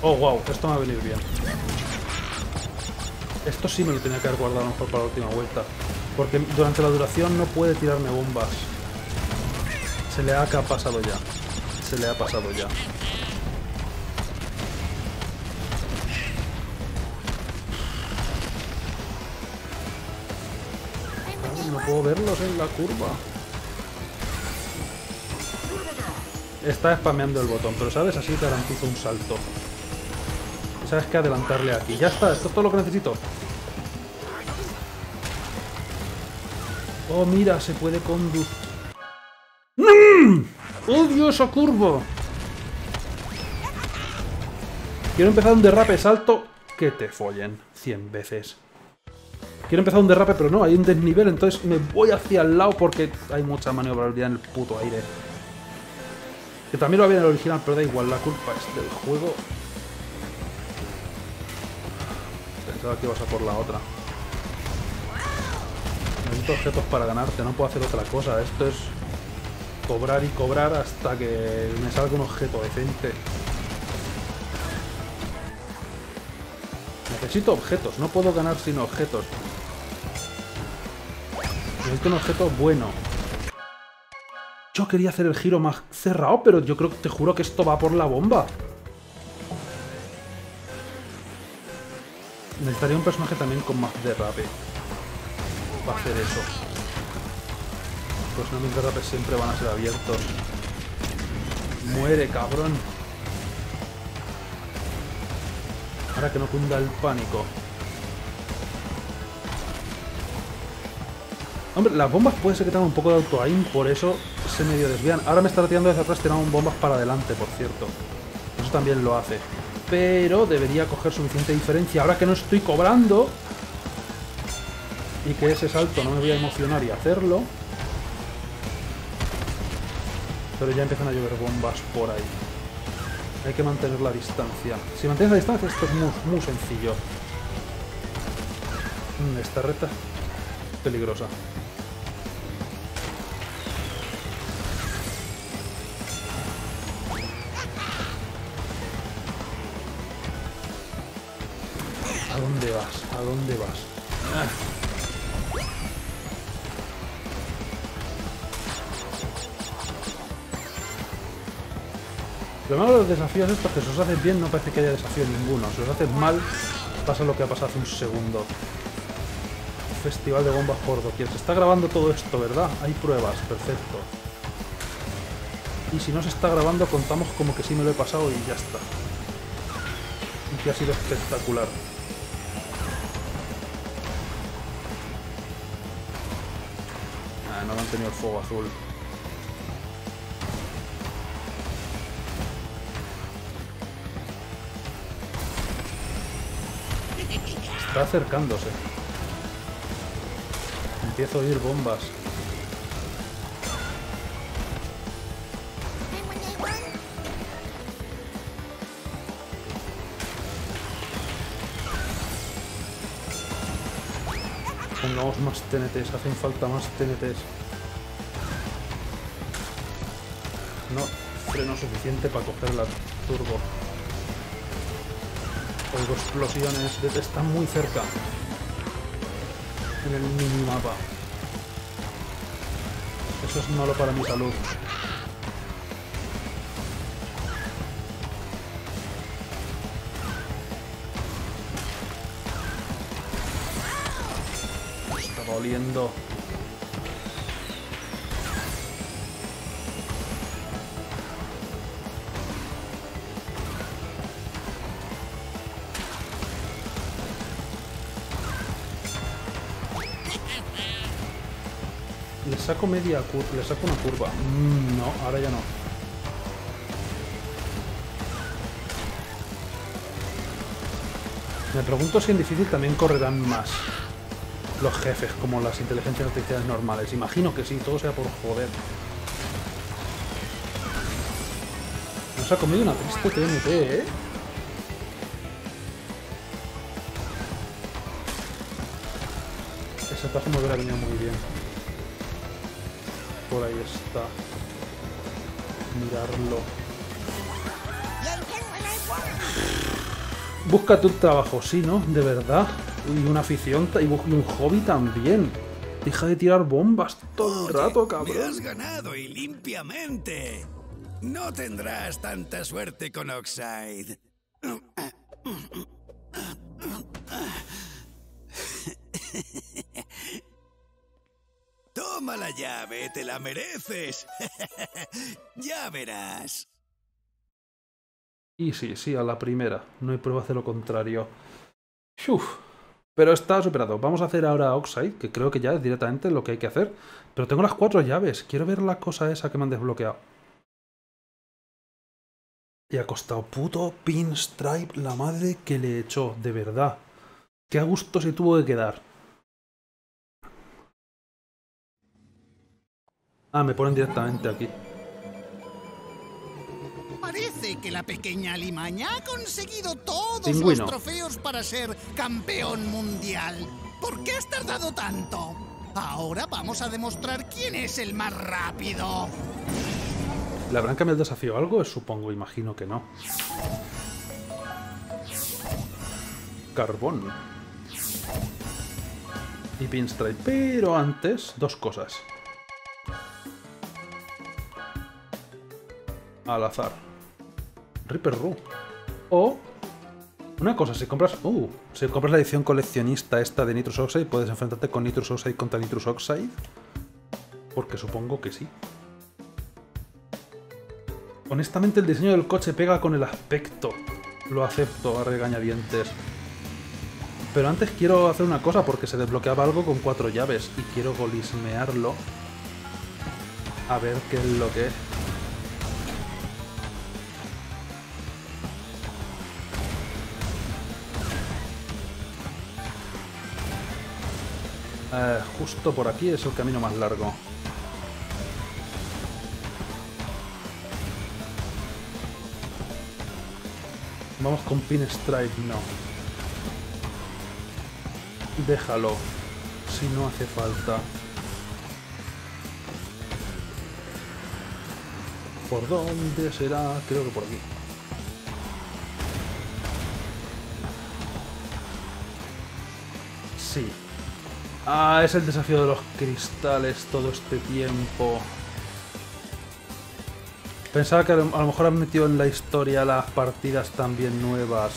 Oh, wow, esto me va a venir bien. Esto sí me lo tenía que haber guardado mejor para la última vuelta. Porque durante la duración no puede tirarme bombas. Se le ha pasado ya. Se le ha pasado ya. No puedo verlos en la curva. Está spameando el botón, pero sabes, así garantizo un salto. Sabes que adelantarle aquí. Ya está, esto es todo lo que necesito. Oh, mira, se puede conducir. ¡Odio esa curva! Quiero empezar un derrape, salto. Que te follen 100 veces. Quiero empezar un derrape, pero no, hay un desnivel, entonces me voy hacia el lado porque hay mucha maniobrabilidad en el puto aire. Que también lo había en el original, pero da igual, la culpa es del juego. Pensaba que ibas a por la otra. Necesito objetos para ganarte, no puedo hacer otra cosa. Esto es cobrar y cobrar hasta que me salga un objeto decente. Necesito objetos, no puedo ganar sin objetos. Necesito un objeto bueno. Yo quería hacer el giro más cerrado, pero yo creo que te juro que esto va por la bomba. Necesitaría un personaje también con más derrape. Para hacer eso. No mis derrapes siempre van a ser abiertos. Muere, cabrón. Ahora que no cunda el pánico. Hombre, las bombas puede ser que tengan un poco de auto-aim, por eso se medio desvían. Ahora me está tirando desde atrás, tirando bombas para adelante, por cierto. Eso también lo hace. Pero debería coger suficiente diferencia. Ahora que no estoy cobrando... Y que ese salto no me voy a emocionar y hacerlo. Pero ya empiezan a llover bombas por ahí. Hay que mantener la distancia. Si mantienes la distancia, esto es muy, muy sencillo. Mm, Esta reta peligrosa. Dónde vas? ¿A dónde vas? Lo malo de los desafíos estos que si os haces bien no parece que haya desafío ninguno. Si os haces mal, pasa lo que ha pasado hace un segundo. Festival de bombas por doquier. Se está grabando todo esto, ¿verdad? Hay pruebas, perfecto. Y si no se está grabando, contamos como que sí me lo he pasado y ya está. Y que ha sido espectacular. No han tenido fuego azul. Está acercándose. Empiezo a oír bombas. Pongamos más TNTs, hacen falta más TNTs. No freno suficiente para coger la turbo. Oigo explosiones, desde está muy cerca. en el minimapa. Eso es malo para mi salud. Le saco media curva, le saco una curva. Mm, no, ahora ya no. Me pregunto si en difícil también correrán más los jefes, como las inteligencias artificiales normales. Imagino que sí, todo sea por joder. Nos ha comido una triste TNT, ¿eh? Ese paso me hubiera venido muy bien. Por ahí está. Mirarlo. Busca tu trabajo, sí, ¿no? De verdad. Y una afición y un hobby también. Deja de tirar bombas todo el rato, cabrón.
Me has ganado y limpiamente. No tendrás tanta suerte con Oxide. Toma la llave, te la mereces. ya verás.
Y sí, sí, a la primera. No hay pruebas de lo contrario. Uf. Pero está superado. Vamos a hacer ahora Oxide, que creo que ya es directamente lo que hay que hacer. Pero tengo las cuatro llaves. Quiero ver la cosa esa que me han desbloqueado. Y ha costado puto pinstripe la madre que le echó, de verdad. Qué a gusto se tuvo que quedar. Ah, me ponen directamente aquí.
Parece que la pequeña Limaña ha conseguido todos
Pingüino.
los trofeos para ser campeón mundial. ¿Por qué has tardado tanto? Ahora vamos a demostrar quién es el más rápido.
¿Le habrán cambiado el desafío algo? Supongo, imagino que no. Carbón. Y pinstripe. Pero antes, dos cosas. Al azar. Reaper Roo. O... Una cosa, si compras... Uh, si compras la edición coleccionista esta de Nitrous Oxide, puedes enfrentarte con Nitrous Oxide contra Nitrous Oxide. Porque supongo que sí. Honestamente el diseño del coche pega con el aspecto. Lo acepto a regañadientes. Pero antes quiero hacer una cosa porque se desbloqueaba algo con cuatro llaves y quiero golismearlo. A ver qué es lo que es. Eh, justo por aquí es el camino más largo. Vamos con Pinstripe, no. Déjalo, si no hace falta. ¿Por dónde será? Creo que por aquí. Sí. Ah, es el desafío de los cristales todo este tiempo. Pensaba que a lo mejor han metido en la historia las partidas también nuevas.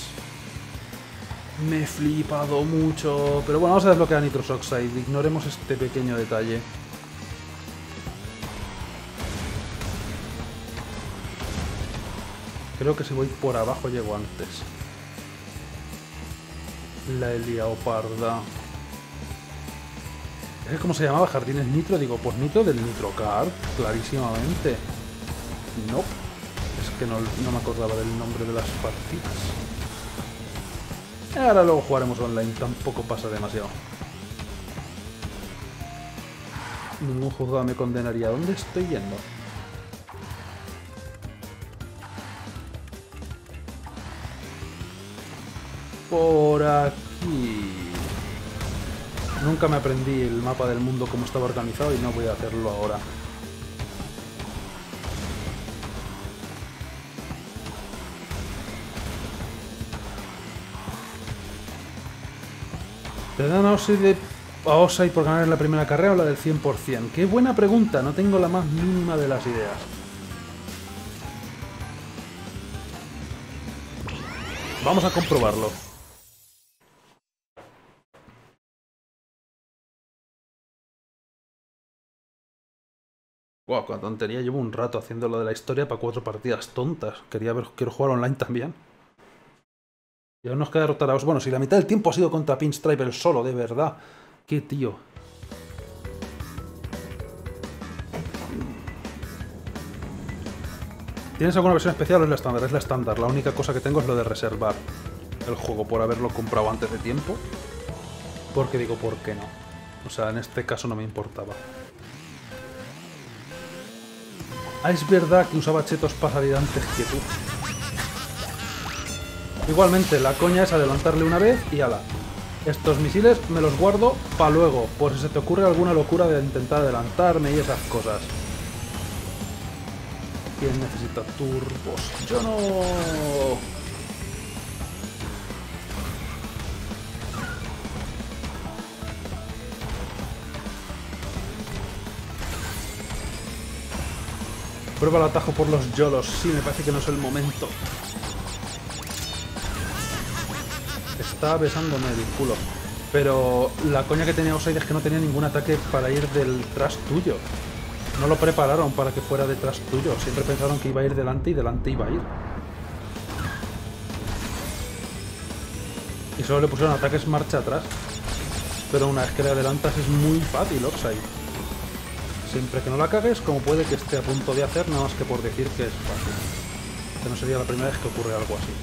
Me he flipado mucho. Pero bueno, vamos a desbloquear Nitrous Oxide. Ignoremos este pequeño detalle. Creo que si voy por abajo llego antes. La Helioparda. Es como se llamaba Jardines Nitro, digo, pues Nitro del Nitrocar, clarísimamente. No, es que no, no me acordaba del nombre de las partidas. Ahora luego jugaremos online, tampoco pasa demasiado. Ningún juzgado me condenaría. ¿Dónde estoy yendo? Por aquí. Nunca me aprendí el mapa del mundo como estaba organizado y no voy a hacerlo ahora. Te dan de a Osai por ganar la primera carrera o la del 100%? Qué buena pregunta, no tengo la más mínima de las ideas. Vamos a comprobarlo. Wow, con tontería llevo un rato haciendo lo de la historia para cuatro partidas tontas. Quería ver, quiero jugar online también. Y aún nos queda derrotar a Os. Bueno, si la mitad del tiempo ha sido contra Pinstripe el solo, de verdad. Qué tío. ¿Tienes alguna versión especial o es la estándar? Es la estándar. La única cosa que tengo es lo de reservar el juego por haberlo comprado antes de tiempo. Porque digo, ¿por qué no? O sea, en este caso no me importaba. Ah, es verdad que usaba chetos para salir antes que tú. Igualmente, la coña es adelantarle una vez y ala. Estos misiles me los guardo para luego, por si se te ocurre alguna locura de intentar adelantarme y esas cosas. ¿Quién necesita turbos? ¡Yo no! Prueba el atajo por los yolos. Sí, me parece que no es el momento. Está besándome el culo. Pero la coña que tenía Osaid es que no tenía ningún ataque para ir detrás tuyo. No lo prepararon para que fuera detrás tuyo. Siempre pensaron que iba a ir delante y delante iba a ir. Y solo le pusieron ataques marcha atrás. Pero una vez que le adelantas es muy fácil, Oxide. Siempre que no la cagues, como puede que esté a punto de hacer, nada más que por decir que es fácil. Que no sería la primera vez que ocurre algo así.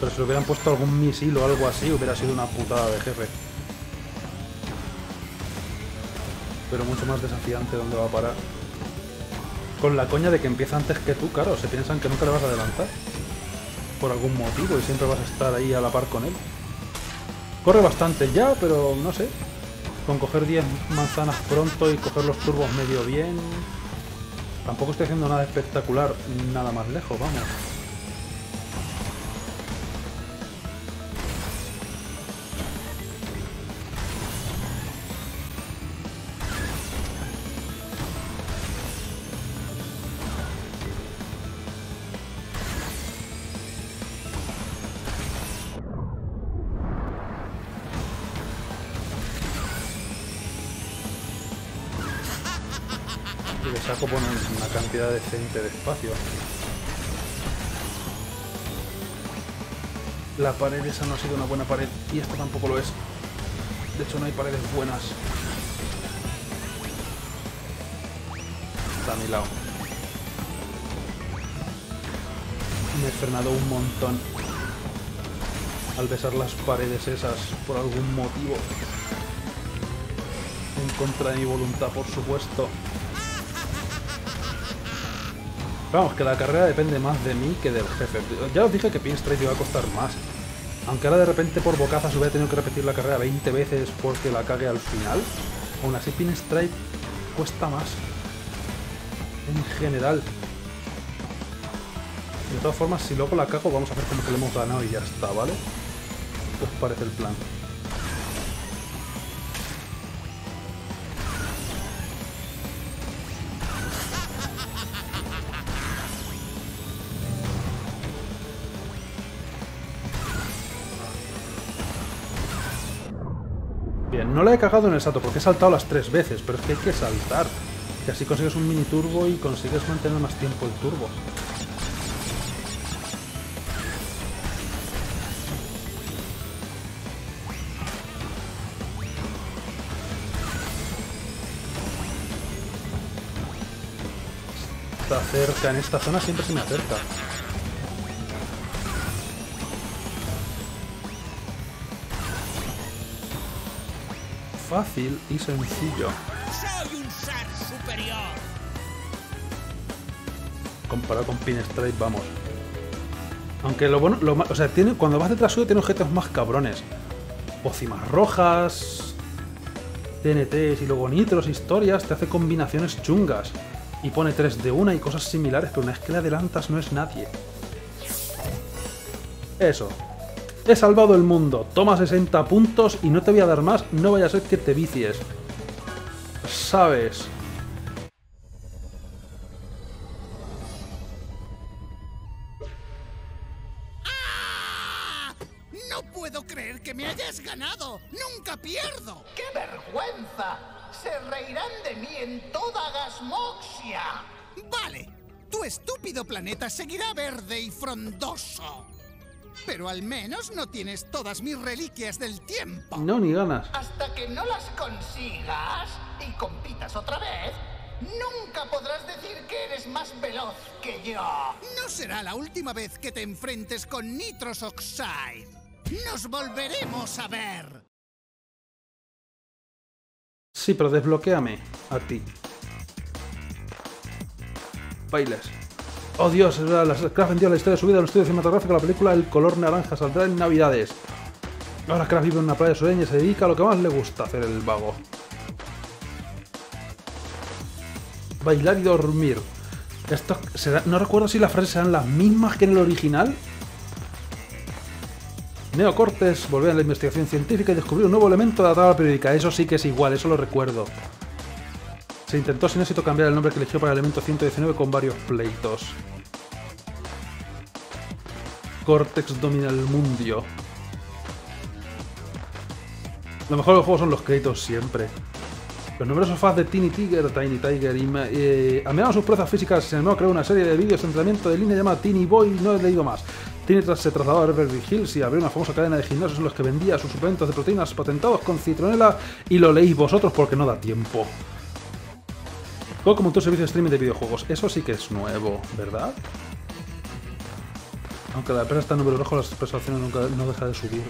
Pero si le hubieran puesto algún misil o algo así, hubiera sido una putada de jefe. Pero mucho más desafiante dónde va a parar. Con la coña de que empieza antes que tú, claro, se piensan que nunca le vas a adelantar. Por algún motivo y siempre vas a estar ahí a la par con él. Corre bastante ya, pero no sé. Con coger 10 manzanas pronto y coger los turbos medio bien... Tampoco estoy haciendo nada espectacular, nada más lejos, vamos. Decente de espacio. La pared esa no ha sido una buena pared y esta tampoco lo es. De hecho no hay paredes buenas. Está a mi lado. Me he frenado un montón al besar las paredes esas por algún motivo. En contra de mi voluntad, por supuesto. Vamos, que la carrera depende más de mí que del jefe. Ya os dije que Pinstripe iba a costar más. Aunque ahora de repente por bocazas hubiera tenido que repetir la carrera 20 veces porque la cague al final. Aún así Pinstripe cuesta más. En general. De todas formas, si luego la cago, vamos a hacer como que le hemos ganado y ya está, ¿vale? ¿Qué os parece el plan? No la he cagado en el salto porque he saltado las tres veces, pero es que hay que saltar. Que así consigues un mini turbo y consigues mantener más tiempo el turbo. Está cerca, en esta zona siempre se me acerca. Fácil y sencillo.
Soy un superior.
Comparado con Pinstripe, vamos. Aunque lo bueno, lo o sea, tiene, cuando vas detrás suyo tiene objetos más cabrones. Pócimas rojas, TNTs y luego nitros, historias, te hace combinaciones chungas. y pone 3 de una y cosas similares, pero una vez que le adelantas no es nadie. Eso. He salvado el mundo. Toma 60 puntos y no te voy a dar más. No vaya a ser que te vicies. ¿Sabes?
¡Ah! No puedo creer que me hayas ganado. Nunca pierdo.
¡Qué vergüenza! Se reirán de mí en toda Gasmoxia.
Vale. Tu estúpido planeta seguirá verde y frondoso. Pero al menos no tienes todas mis reliquias del tiempo.
No, ni ganas.
Hasta que no las consigas y compitas otra vez, nunca podrás decir que eres más veloz que yo.
No será la última vez que te enfrentes con Nitros Oxide. Nos volveremos a ver.
Sí, pero desbloquéame a ti. Bailes. Oh Dios, es Kraft vendió la historia de su vida en un estudio cinematográfico. La película El color naranja saldrá en Navidades. Ahora Kraft vive en una playa sureña y se dedica a lo que más le gusta hacer el vago. Bailar y dormir. Esto no recuerdo si las frases serán las mismas que en el original. Neo Cortes volvió a la investigación científica y descubrió un nuevo elemento de la tabla periódica. Eso sí que es igual, eso lo recuerdo. Se intentó sin éxito cambiar el nombre que eligió para el elemento 119 con varios pleitos. Cortex domina el mundio. Lo mejor del juego son los créditos siempre. Los numerosos fans de Tiny Tiger, Tiny Tiger y eh, admiraron sus proezas físicas, se animó a crear una serie de vídeos de entrenamiento de línea llamada Tiny Boy, no he leído más. Tiny tras se trasladó a Beverly Hills y abrió una famosa cadena de gimnasios en los que vendía sus suplementos de proteínas patentados con citronela y lo leéis vosotros porque no da tiempo. Juego como tu servicio de streaming de videojuegos, eso sí que es nuevo, ¿verdad? Aunque la empresa está en número rojo, las prestaciones nunca no deja de subir.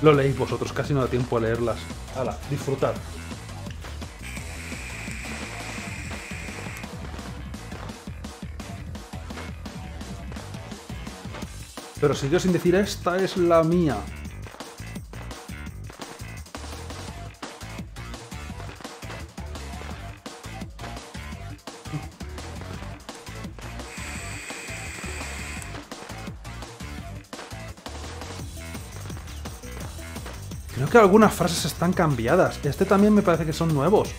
Lo leéis vosotros, casi no da tiempo a leerlas. Hala, disfrutad. Pero si yo sin decir esta es la mía. Que algunas frases están cambiadas. Este también me parece que son nuevos.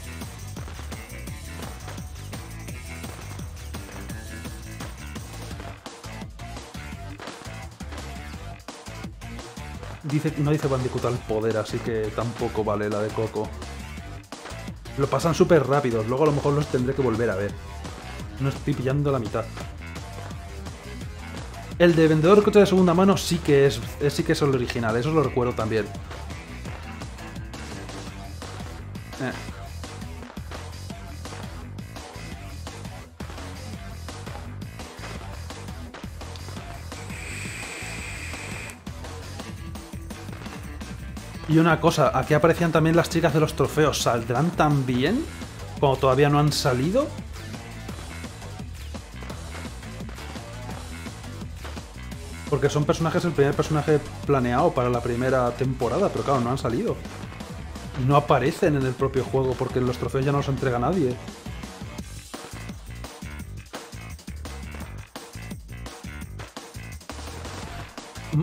Dice, no dice Bandicoot al poder, así que tampoco vale la de Coco. Lo pasan súper rápidos, luego a lo mejor los tendré que volver a ver. No estoy pillando la mitad. El de vendedor de coche de segunda mano sí que es, es- sí que es el original, eso lo recuerdo también. Eh. Y una cosa, aquí aparecían también las chicas de los trofeos. ¿Saldrán también? Cuando todavía no han salido. Porque son personajes, el primer personaje planeado para la primera temporada, pero claro, no han salido. No aparecen en el propio juego porque los trofeos ya no los entrega nadie.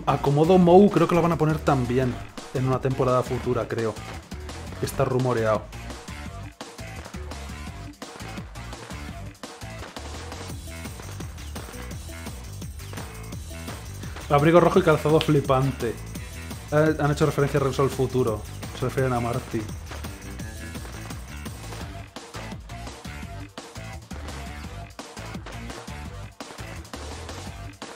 A Komodo Mou creo que lo van a poner también en una temporada futura, creo. Está rumoreado. Abrigo rojo y calzado flipante. Eh, han hecho referencia a Regreso al Futuro. Refieren a Marty.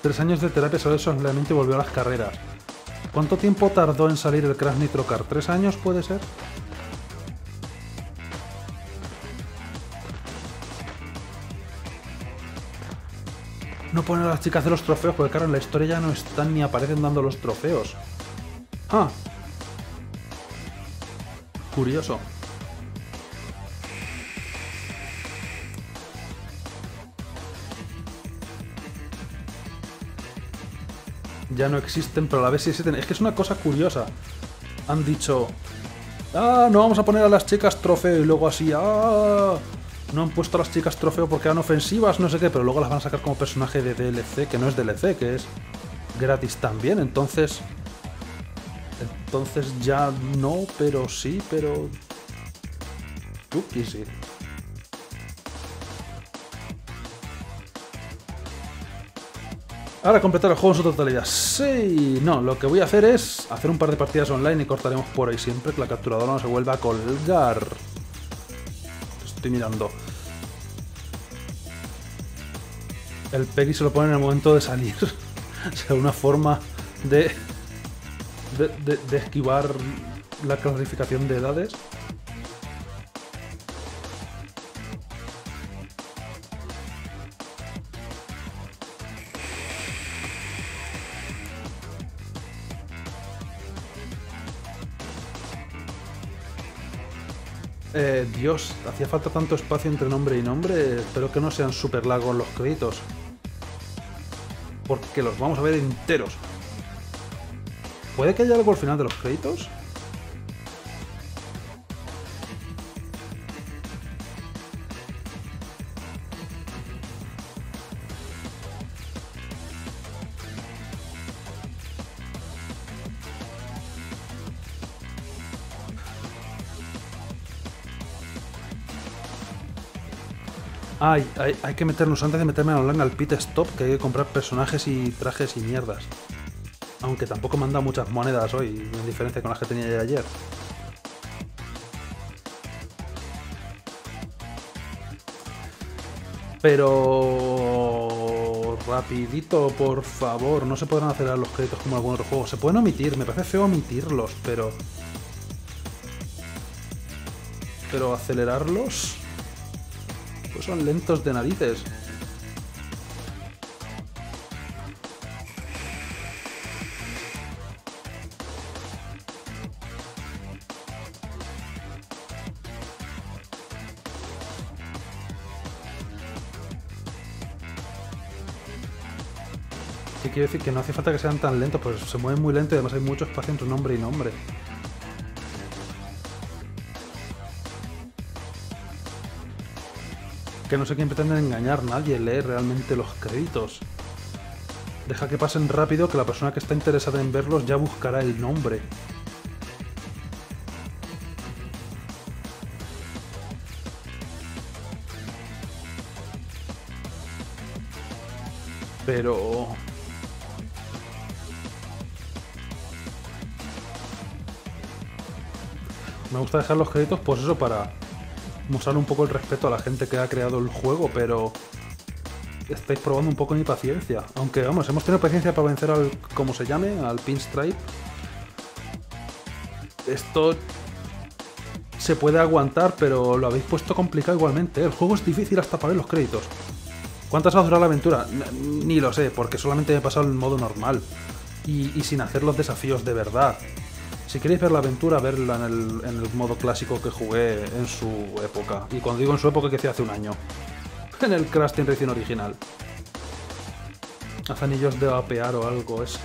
Tres años de terapia sobre solamente volvió a las carreras. ¿Cuánto tiempo tardó en salir el Crash Nitro Kart? ¿Tres años puede ser? No ponen a las chicas de los trofeos porque claro, en la historia ya no están ni aparecen dando los trofeos. Ah. Curioso. Ya no existen, pero a la vez sí existen. Es que es una cosa curiosa. Han dicho... Ah, no vamos a poner a las chicas trofeo y luego así. Ah, no han puesto a las chicas trofeo porque eran ofensivas, no sé qué, pero luego las van a sacar como personaje de DLC, que no es DLC, que es gratis también. Entonces. Entonces ya no, pero sí, pero. Tú sí. Ahora completar el juego en su totalidad. Sí, no, lo que voy a hacer es hacer un par de partidas online y cortaremos por ahí siempre que la capturadora no se vuelva a colgar. Estoy mirando. El Peggy se lo pone en el momento de salir. o sea, una forma de, de, esquivar la clasificación de edades. Eh, Dios, hacía falta tanto espacio entre nombre y nombre. Espero que no sean super largos los créditos. Porque los vamos a ver enteros. ¿Puede que haya algo al final de los créditos? Ay, hay, que meternos antes de meterme a online al pit stop, que hay que comprar personajes y trajes y mierdas. Aunque tampoco me han dado muchas monedas hoy, en diferencia con las que tenía ayer. Pero... Rapidito, por favor. No se podrán acelerar los créditos como algún otro juego. Se pueden omitir, me parece feo omitirlos, pero... Pero acelerarlos... Pues son lentos de narices. ¿Qué quiere decir? Que no hace falta que sean tan lentos, pues se mueven muy lento y además hay mucho espacio entre nombre y nombre. Que no sé quién pretende engañar, nadie lee realmente los créditos. Deja que pasen rápido que la persona que está interesada en verlos ya buscará el nombre. Pero... Me gusta dejar los créditos pues eso para mostrar un poco el respeto a la gente que ha creado el juego, pero estáis probando un poco mi paciencia. Aunque, vamos, hemos tenido paciencia para vencer al, como se llame, al Pinstripe. Esto se puede aguantar, pero lo habéis puesto complicado igualmente. ¿eh? El juego es difícil hasta para ver los créditos. ¿Cuántas horas dura la aventura? Ni lo sé, porque solamente me he pasado en modo normal. Y sin hacer los desafíos de verdad. Si queréis ver la aventura, verla en el, modo clásico que jugué en su época. Y cuando digo en su época, que hace hace un año. En el Crash Team original. Haz anillos de vapear o algo. Es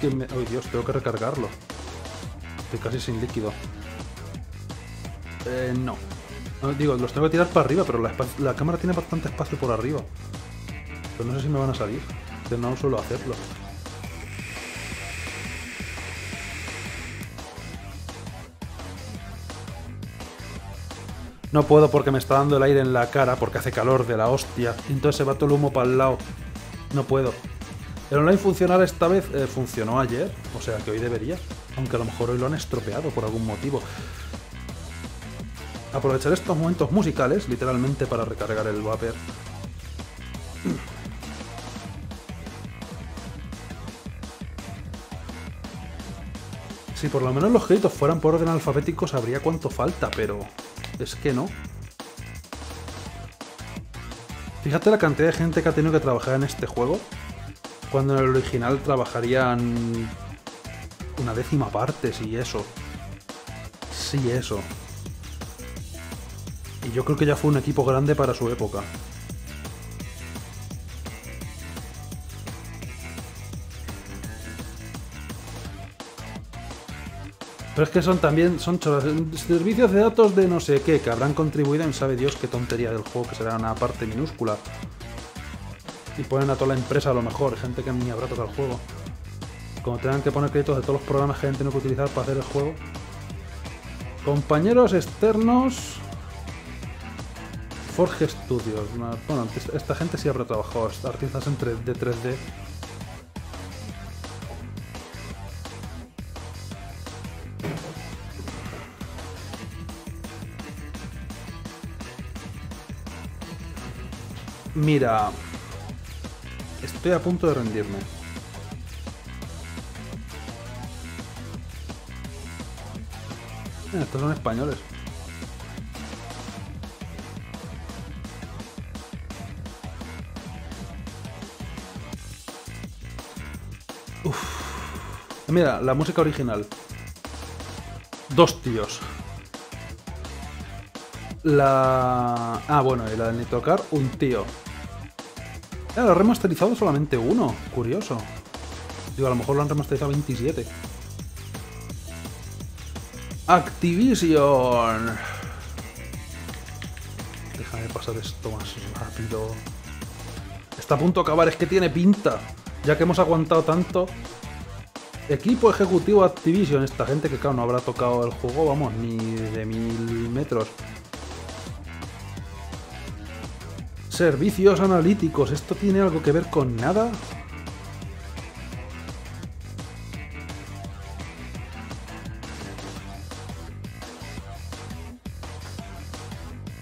que me... ¡Ay, Dios! Tengo que recargarlo. Estoy casi sin líquido. Eh, no. Digo, los tengo que tirar para arriba, pero la, cámara tiene bastante espacio por arriba. Pero no sé si me van a salir. No suelo hacerlo. No puedo porque me está dando el aire en la cara porque hace calor de la hostia. Y entonces se va todo el humo para el lado. No puedo. El online funcionar esta vez eh, funcionó ayer, o sea que hoy debería. Aunque a lo mejor hoy lo han estropeado por algún motivo. Aprovechar estos momentos musicales, literalmente, para recargar el vapor. Si por lo menos los créditos fueran por orden alfabético sabría cuánto falta, pero es que no. Fíjate la cantidad de gente que ha tenido que trabajar en este juego, cuando en el original trabajarían una décima parte, si eso. Sí, eso. Y yo creo que ya fue un equipo grande para su época. Pero es que son también son servicios de datos de no sé qué, que habrán contribuido en sabe Dios qué tontería del juego, que será una parte minúscula. Y ponen a toda la empresa a lo mejor, gente que ni habrá tocado el juego. Como tengan que poner créditos de todos los programas que hayan tenido que utilizar para hacer el juego. Compañeros externos. Forge Studios. Bueno, esta- gente sí habrá trabajado. Artistas en 3D, de 3D. Mira. Estoy a punto de rendirme. Estos son españoles. Uf. Mira, la música original. Dos tíos. La... Ah, bueno, y la de Nitrocar, un tío. Ah, lo ha remasterizado solamente uno. Curioso. Digo, a lo mejor lo han remasterizado 27. Activision. Déjame pasar esto más rápido. Está a punto de acabar, es que tiene pinta. Ya que hemos aguantado tanto. Equipo ejecutivo Activision. Esta gente que, claro, no habrá tocado el juego, vamos, ni de mil metros. Servicios analíticos. ¿Esto tiene algo que ver con nada?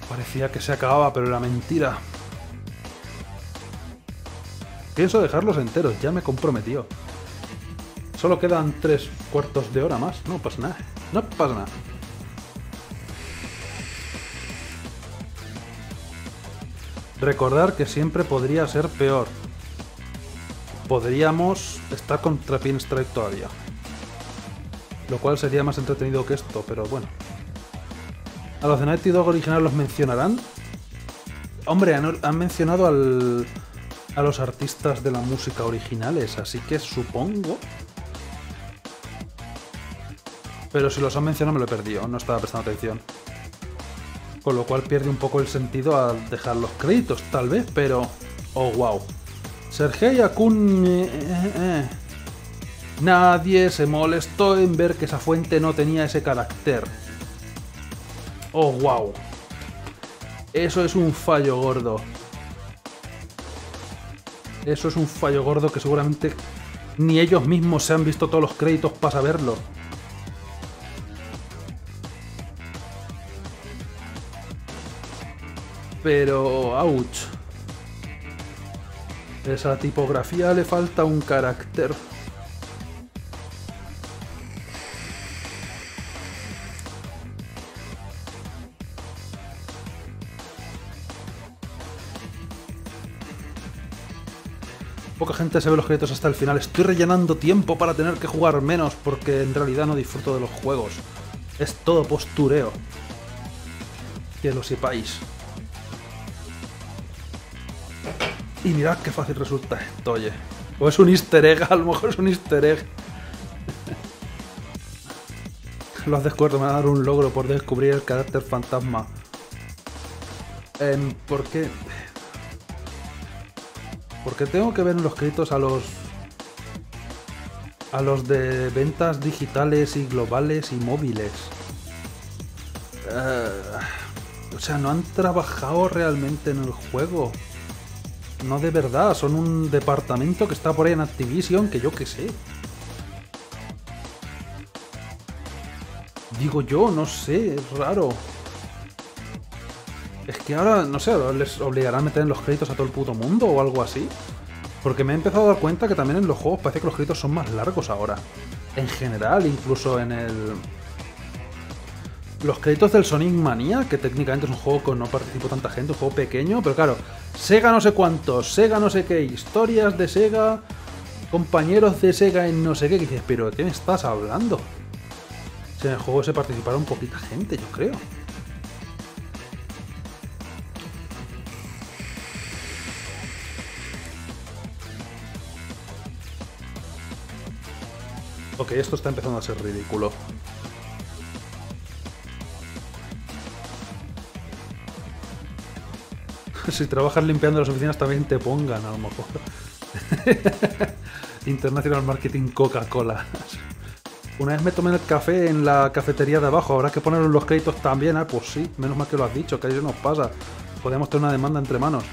Parecía que se acababa, pero era mentira. Pienso dejarlos enteros, ya me comprometió. Solo quedan tres cuartos de hora más. No pasa nada. No pasa nada. Recordar que siempre podría ser peor. Podríamos estar contra Pinstrike todavía. Lo cual sería más entretenido que esto, pero bueno. ¿A los de Naughty Dog original los mencionarán? Hombre, han, mencionado a los artistas de la música originales, así que supongo... Pero si los han mencionado me lo he perdido, no estaba prestando atención. Con lo cual pierde un poco el sentido al dejar los créditos, tal vez, pero... Oh, wow. Sergei Akun... eh, eh, eh. Nadie se molestó en ver que esa fuente no tenía ese carácter. Oh, wow. Eso es un fallo gordo. Eso es un fallo gordo que seguramente ni ellos mismos se han visto todos los créditos para saberlo. Pero, ouch. Esa tipografía le falta un carácter. Poca gente se ve los créditos hasta el final. Estoy rellenando tiempo para tener que jugar menos porque en realidad no disfruto de los juegos. Es todo postureo. Que lo sepáis. Y mirad qué fácil resulta esto, oye. O es un easter egg, a lo mejor es un easter egg. Lo has descubierto, me va a dar un logro por descubrir el carácter fantasma. Em, ¿Por qué? Porque tengo que ver en los créditos a los. a los de ventas digitales y globales y móviles. Eh, o sea, no han trabajado realmente en el juego. No de verdad, son un departamento que está por ahí en Activision, que yo qué sé. Digo yo, no sé, es raro. Es que ahora, no sé, les obligarán a meter en los créditos a todo el puto mundo o algo así. Porque me he empezado a dar cuenta que también en los juegos parece que los créditos son más largos ahora. En general, incluso en el... Los créditos del Sonic Mania, que técnicamente es un juego que no participó tanta gente, un juego pequeño, pero claro, Sega no sé cuántos, Sega no sé qué, historias de Sega, compañeros de Sega en no sé qué, que dices, pero ¿de qué me estás hablando? Si en el juego se participaron poquita gente, yo creo. Ok, esto está empezando a ser ridículo. Si trabajas limpiando las oficinas también te pongan, a lo mejor. International Marketing Coca-Cola. Una vez me tomé el café en la cafetería de abajo, habrá que poner los créditos también. Ah, pues sí, menos mal que lo has dicho, que a eso nos pasa. Podemos tener una demanda entre manos.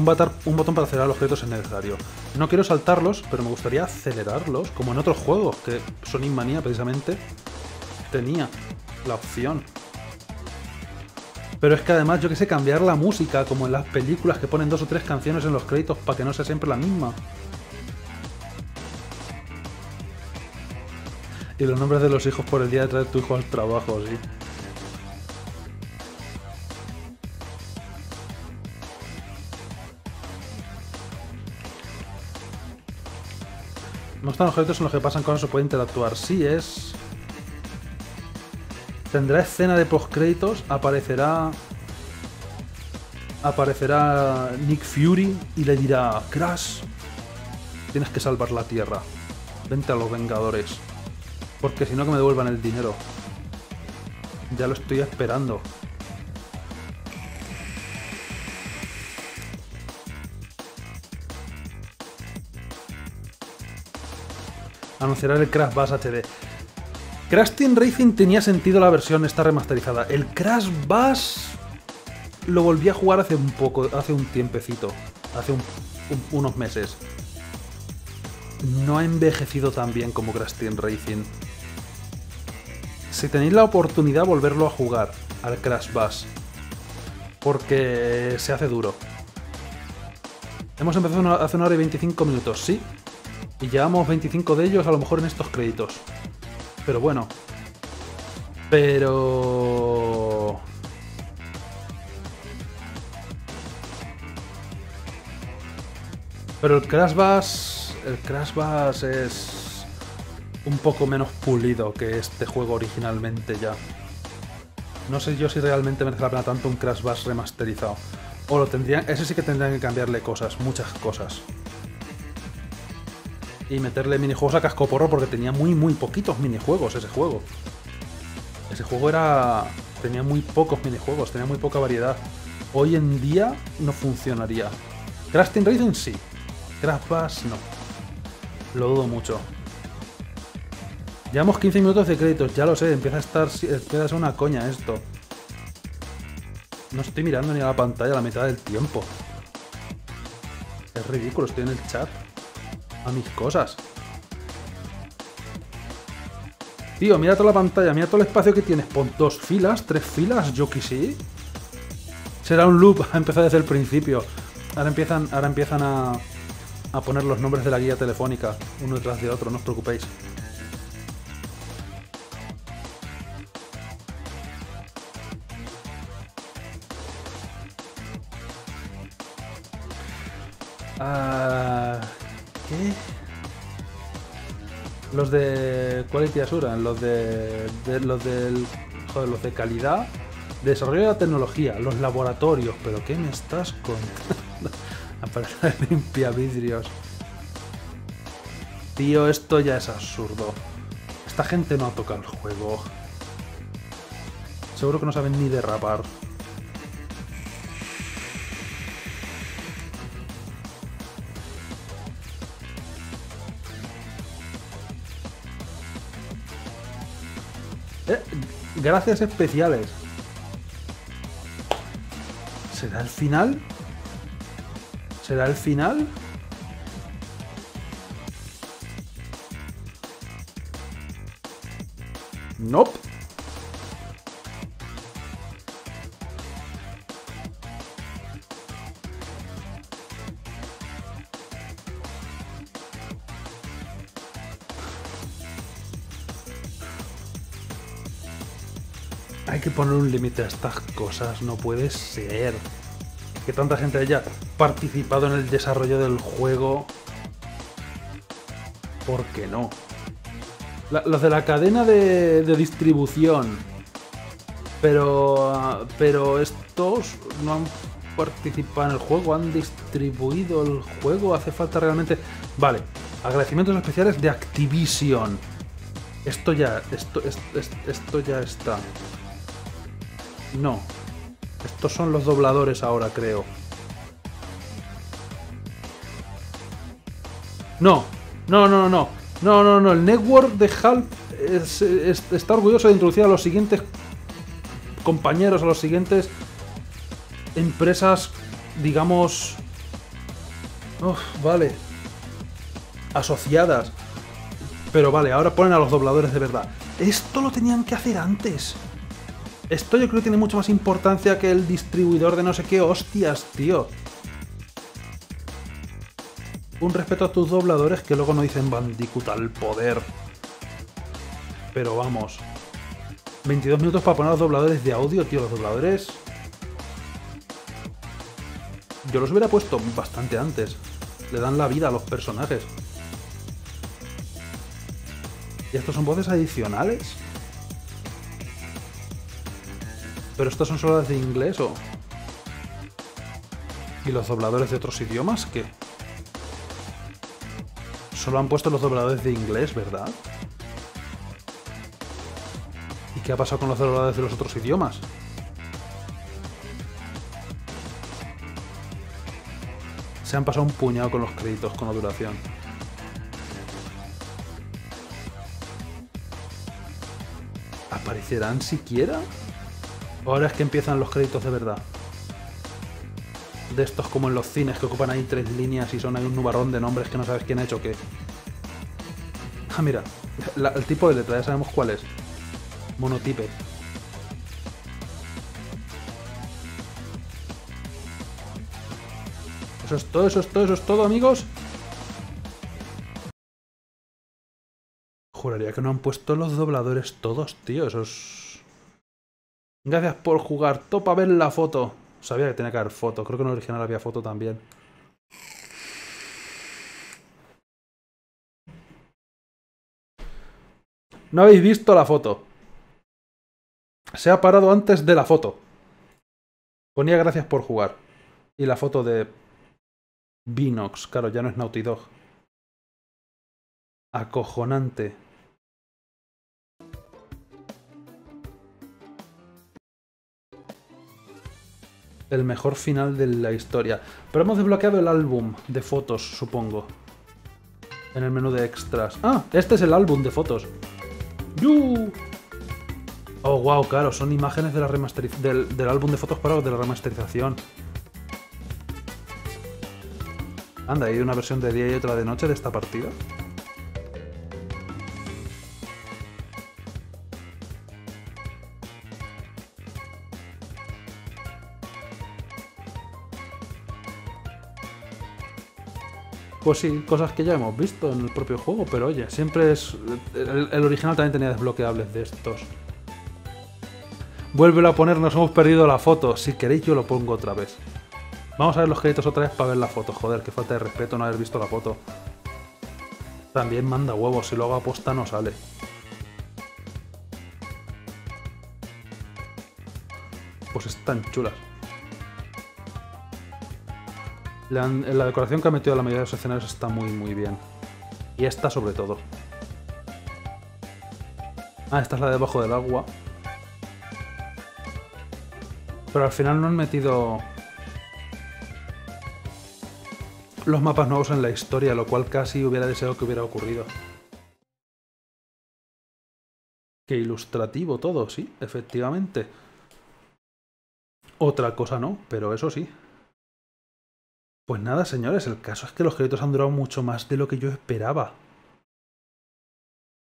Un, botón para acelerar los créditos es necesario. No quiero saltarlos, pero me gustaría acelerarlos, como en otros juegos, que Sonic Manía precisamente tenía la opción. Pero es que además, yo que sé, cambiar la música, como en las películas que ponen dos o tres canciones en los créditos para que no sea siempre la misma. Y los nombres de los hijos por el día de traer tu hijo al trabajo, sí. No están los objetos en los que pasan cosas o puede interactuar. Sí es. Tendrá escena de postcréditos. Aparecerá. Aparecerá Nick Fury y le dirá: Crash, tienes que salvar la tierra. Vente a los Vengadores. Porque si no, que me devuelvan el dinero. Ya lo estoy esperando. Anunciará el Crash Bass HD. Crash Team Racing tenía sentido la versión esta remasterizada. El Crash Bass lo volví a jugar hace un poco, hace un tiempecito, hace un- un- unos meses. No ha envejecido tan bien como Crash Team Racing. Si tenéis la oportunidad, volverlo a jugar al Crash Bass. Porque se hace duro. Hemos empezado hace una hora y 25 minutos, sí, y llevamos 25 de ellos a lo mejor en estos créditos. Pero bueno. Pero... Pero el Crash Bass... El Crash Bass es... Un poco menos pulido que este juego originalmente ya. No sé yo si realmente merece la pena tanto un Crash Bass remasterizado. O lo tendrían... Ese sí que tendrían que cambiarle cosas, muchas cosas y meterle minijuegos a cascoporro porque tenía muy muy poquitos minijuegos ese juego. Ese juego era tenía muy pocos minijuegos, tenía muy poca variedad. Hoy en día no funcionaría. Crash Team Racing sí. Crash no. Lo dudo mucho. Llevamos 15 minutos de créditos, ya lo sé, empieza a estar empieza a ser una coña esto. No estoy mirando ni a la pantalla la mitad del tiempo. Es ridículo, estoy en el chat a mis cosas. Tío, mira toda la pantalla, mira todo el espacio que tienes. Pon dos filas, tres filas, yo que sí. Será un loop, ha empezado desde el principio. Ahora empiezan, ahora empiezan a, a poner los nombres de la guía telefónica, uno detrás de otro, no os preocupéis. Ah, ¿Qué? Los de Quality Assurance, los de, los del joder, los de calidad, desarrollo de la tecnología, los laboratorios, pero ¿qué me estás contando? Aparece limpia vidrios. Tío, esto ya es absurdo. Esta gente no ha tocado el juego. Seguro que no saben ni derrapar. Eh, gracias especiales. ¿Será el final? ¿Será el final? Nope. Hay que poner un límite a estas cosas, no puede ser. Que tanta gente haya participado en el desarrollo del juego. ¿Por qué no? La- los de la cadena de, distribución. Pero. Pero estos no han participado en el juego, han distribuido el juego, hace falta realmente... Vale, agradecimientos especiales de Activision. Esto ya, esto, es- es- esto ya está. No. Estos son los dobladores ahora, creo. No, no, no, no. No, no, no. El network de HAL es- es- está orgulloso de introducir a los siguientes compañeros, a los siguientes empresas, digamos... Uf, vale. Asociadas. Pero vale, ahora ponen a los dobladores de verdad. Esto lo tenían que hacer antes. Esto yo creo que tiene mucho más importancia que el distribuidor de no sé qué hostias, tío. Un respeto a tus dobladores que luego no dicen Bandicoot al poder. Pero vamos. 22 minutos para poner los dobladores de audio, tío. Los dobladores... Yo los hubiera puesto bastante antes. Le dan la vida a los personajes. ¿Y estos son voces adicionales? ¿Pero estas son solo las de inglés o...? ¿Y los dobladores de otros idiomas qué? Solo han puesto los dobladores de inglés, ¿verdad? ¿Y qué ha pasado con los dobladores de los otros idiomas? Se han pasado un puñado con los créditos con la duración. ¿Aparecerán siquiera? ¿O ahora es que empiezan los créditos de verdad? De estos como en los cines que ocupan ahí tres líneas y son ahí un nubarrón de nombres que no sabes quién ha hecho qué. Ah, mira, el tipo de letra, ya sabemos cuál es. Monotipe. Eso es todo, eso es todo, eso es todo, amigos. Juraría que no han puesto los dobladores todos, tío. Esos. Gracias por jugar. Topa ver la foto. Sabía que tenía que haber foto. Creo que en el original había foto también. No habéis visto la foto. Se ha parado antes de la foto. Ponía gracias por jugar. Y la foto de Vinox. Claro, ya no es Naughty Dog. Acojonante. El mejor final de la historia. Pero hemos desbloqueado el álbum de fotos, supongo. En el menú de extras. Ah, este es el álbum de fotos. ¡Yu! Oh, wow, claro, son imágenes del, del álbum de fotos para de la remasterización. Anda, hay una versión de día y otra de noche de esta partida. Pues sí, cosas que ya hemos visto en el propio juego, pero oye, siempre es. El, original también tenía desbloqueables de estos. Vuélvelo a poner, nos hemos perdido la foto. Si queréis, yo lo pongo otra vez. Vamos a ver los créditos otra vez para ver la foto. Joder, qué falta de respeto no haber visto la foto. También manda huevos, si lo hago aposta no sale. Pues están chulas. La, la decoración que ha metido la mayoría de los escenarios está muy muy bien. Y esta sobre todo. Ah, esta es la de debajo del agua. Pero al final no han metido los mapas nuevos en la historia, lo cual casi hubiera deseado que hubiera ocurrido. Qué ilustrativo todo, sí, efectivamente. Otra cosa no, pero eso sí. Pues nada, señores, el caso es que los créditos han durado mucho más de lo que yo esperaba.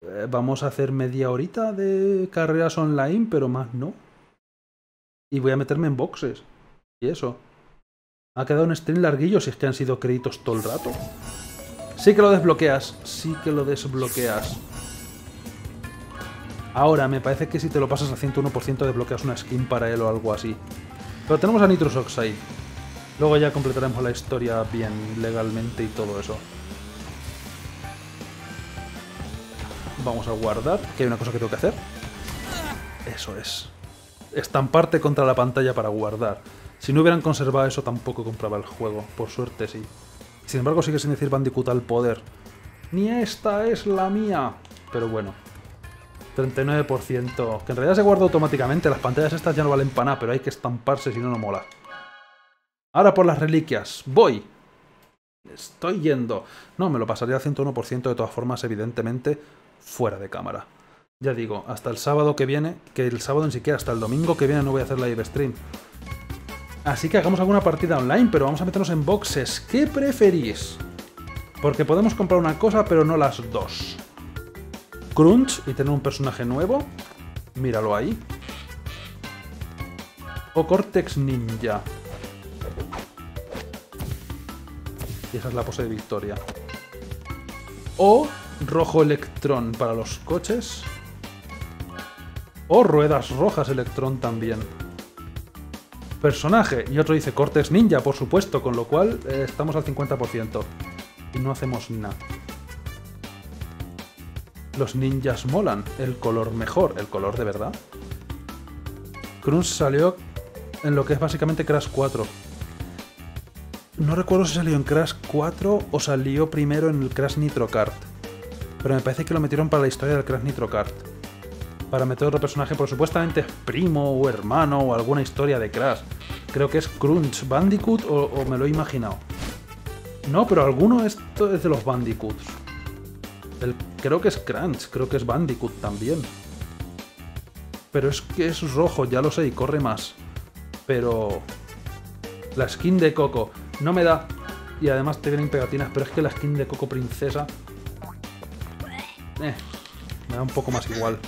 Eh, vamos a hacer media horita de carreras online, pero más no. Y voy a meterme en boxes. Y eso. Ha quedado un stream larguillo si es que han sido créditos todo el rato. Sí que lo desbloqueas. Sí que lo desbloqueas. Ahora, me parece que si te lo pasas al 101% desbloqueas una skin para él o algo así. Pero tenemos a Nitrous Oxide. Luego ya completaremos la historia bien legalmente y todo eso. Vamos a guardar, que hay una cosa que tengo que hacer. Eso es. Estamparte contra la pantalla para guardar. Si no hubieran conservado eso, tampoco compraba el juego. Por suerte, sí. Sin embargo, sigue sin decir Bandicoot al poder. Ni esta es la mía. Pero bueno. 39%. Que en realidad se guarda automáticamente. Las pantallas estas ya no valen para nada, pero hay que estamparse si no, no mola. Ahora por las reliquias. Voy. Estoy yendo. No, me lo pasaría al 101% de todas formas, evidentemente, fuera de cámara. Ya digo, hasta el sábado que viene, que el sábado ni siquiera, hasta el domingo que viene no voy a hacer live stream. Así que hagamos alguna partida online, pero vamos a meternos en boxes. ¿Qué preferís? Porque podemos comprar una cosa, pero no las dos. Crunch y tener un personaje nuevo. Míralo ahí. O Cortex Ninja. Y esa es la pose de victoria. O Rojo Electrón para los coches. O Ruedas Rojas Electrón también personaje. Y otro dice Cortex Ninja, por supuesto, con lo cual eh, estamos al 50%. Y no hacemos nada. Los ninjas molan, el color mejor, el color de verdad. Crunch salió en lo que es básicamente Crash 4. No recuerdo si salió en Crash 4 o salió primero en el Crash Nitro Kart. Pero me parece que lo metieron para la historia del Crash Nitro Kart para meter otro personaje, por supuestamente es primo o hermano o alguna historia de Crash. Creo que es Crunch Bandicoot o, me lo he imaginado. No, pero alguno esto es de los Bandicoots. creo que es Crunch, creo que es Bandicoot también. Pero es que es rojo, ya lo sé, y corre más. Pero... La skin de Coco no me da... Y además te vienen pegatinas, pero es que la skin de Coco Princesa... Eh, me da un poco más igual.